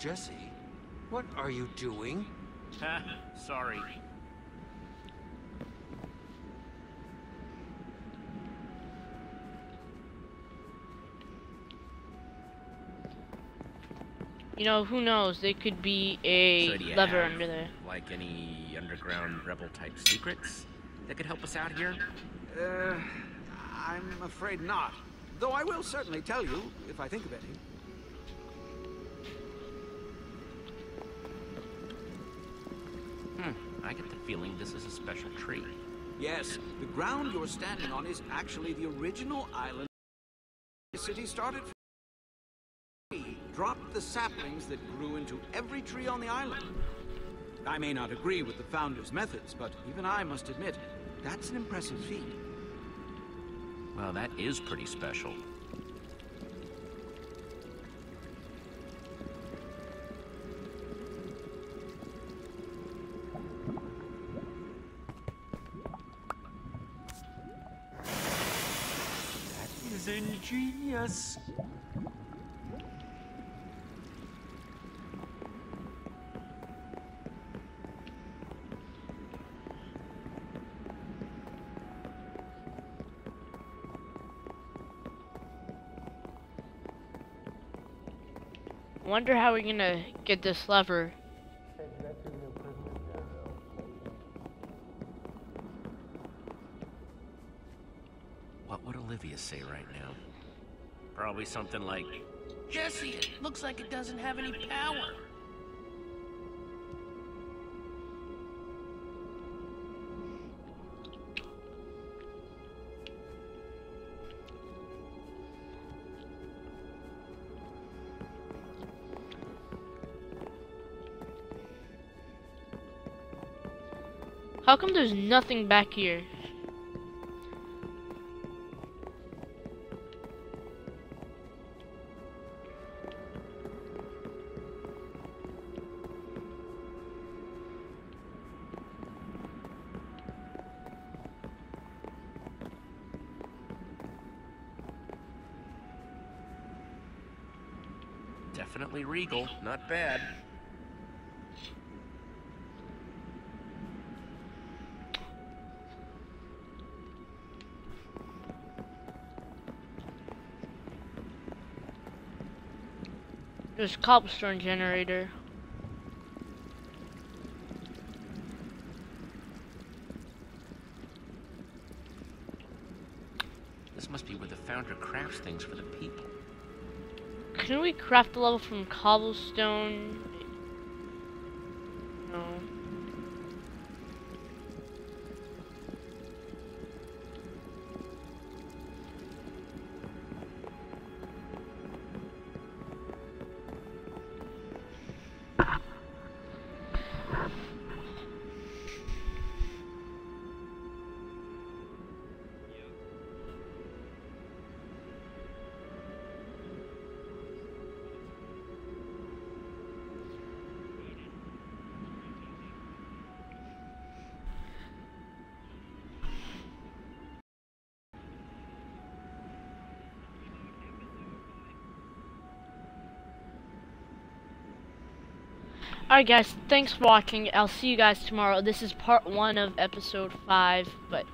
Jesse, what are you doing? Sorry. You know, who knows? There could be a So lever have, under there. Like any underground rebel type secrets that could help us out here? Uh, I'm afraid not. Though I will certainly tell you if I think of any. Feeling this is a special tree. Yes, the ground you're standing on is actually the original island the city started from. We dropped the saplings that grew into every tree on the island. I may not agree with the founder's methods, but even I must admit, that's an impressive feat. Well, that is pretty special. Is ingenious. Wonder how we're gonna get this lever. Probably something like, Jesse, it looks like it doesn't have any power. How come there's nothing back here? Regal, not bad. There's cobblestone generator. This must be where the founder crafts things for the people. Can we craft a level from cobblestone? Alright guys, thanks for watching. I'll see you guys tomorrow. This is part one of episode five, but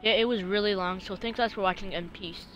yeah, it was really long. So thanks guys for watching and peace.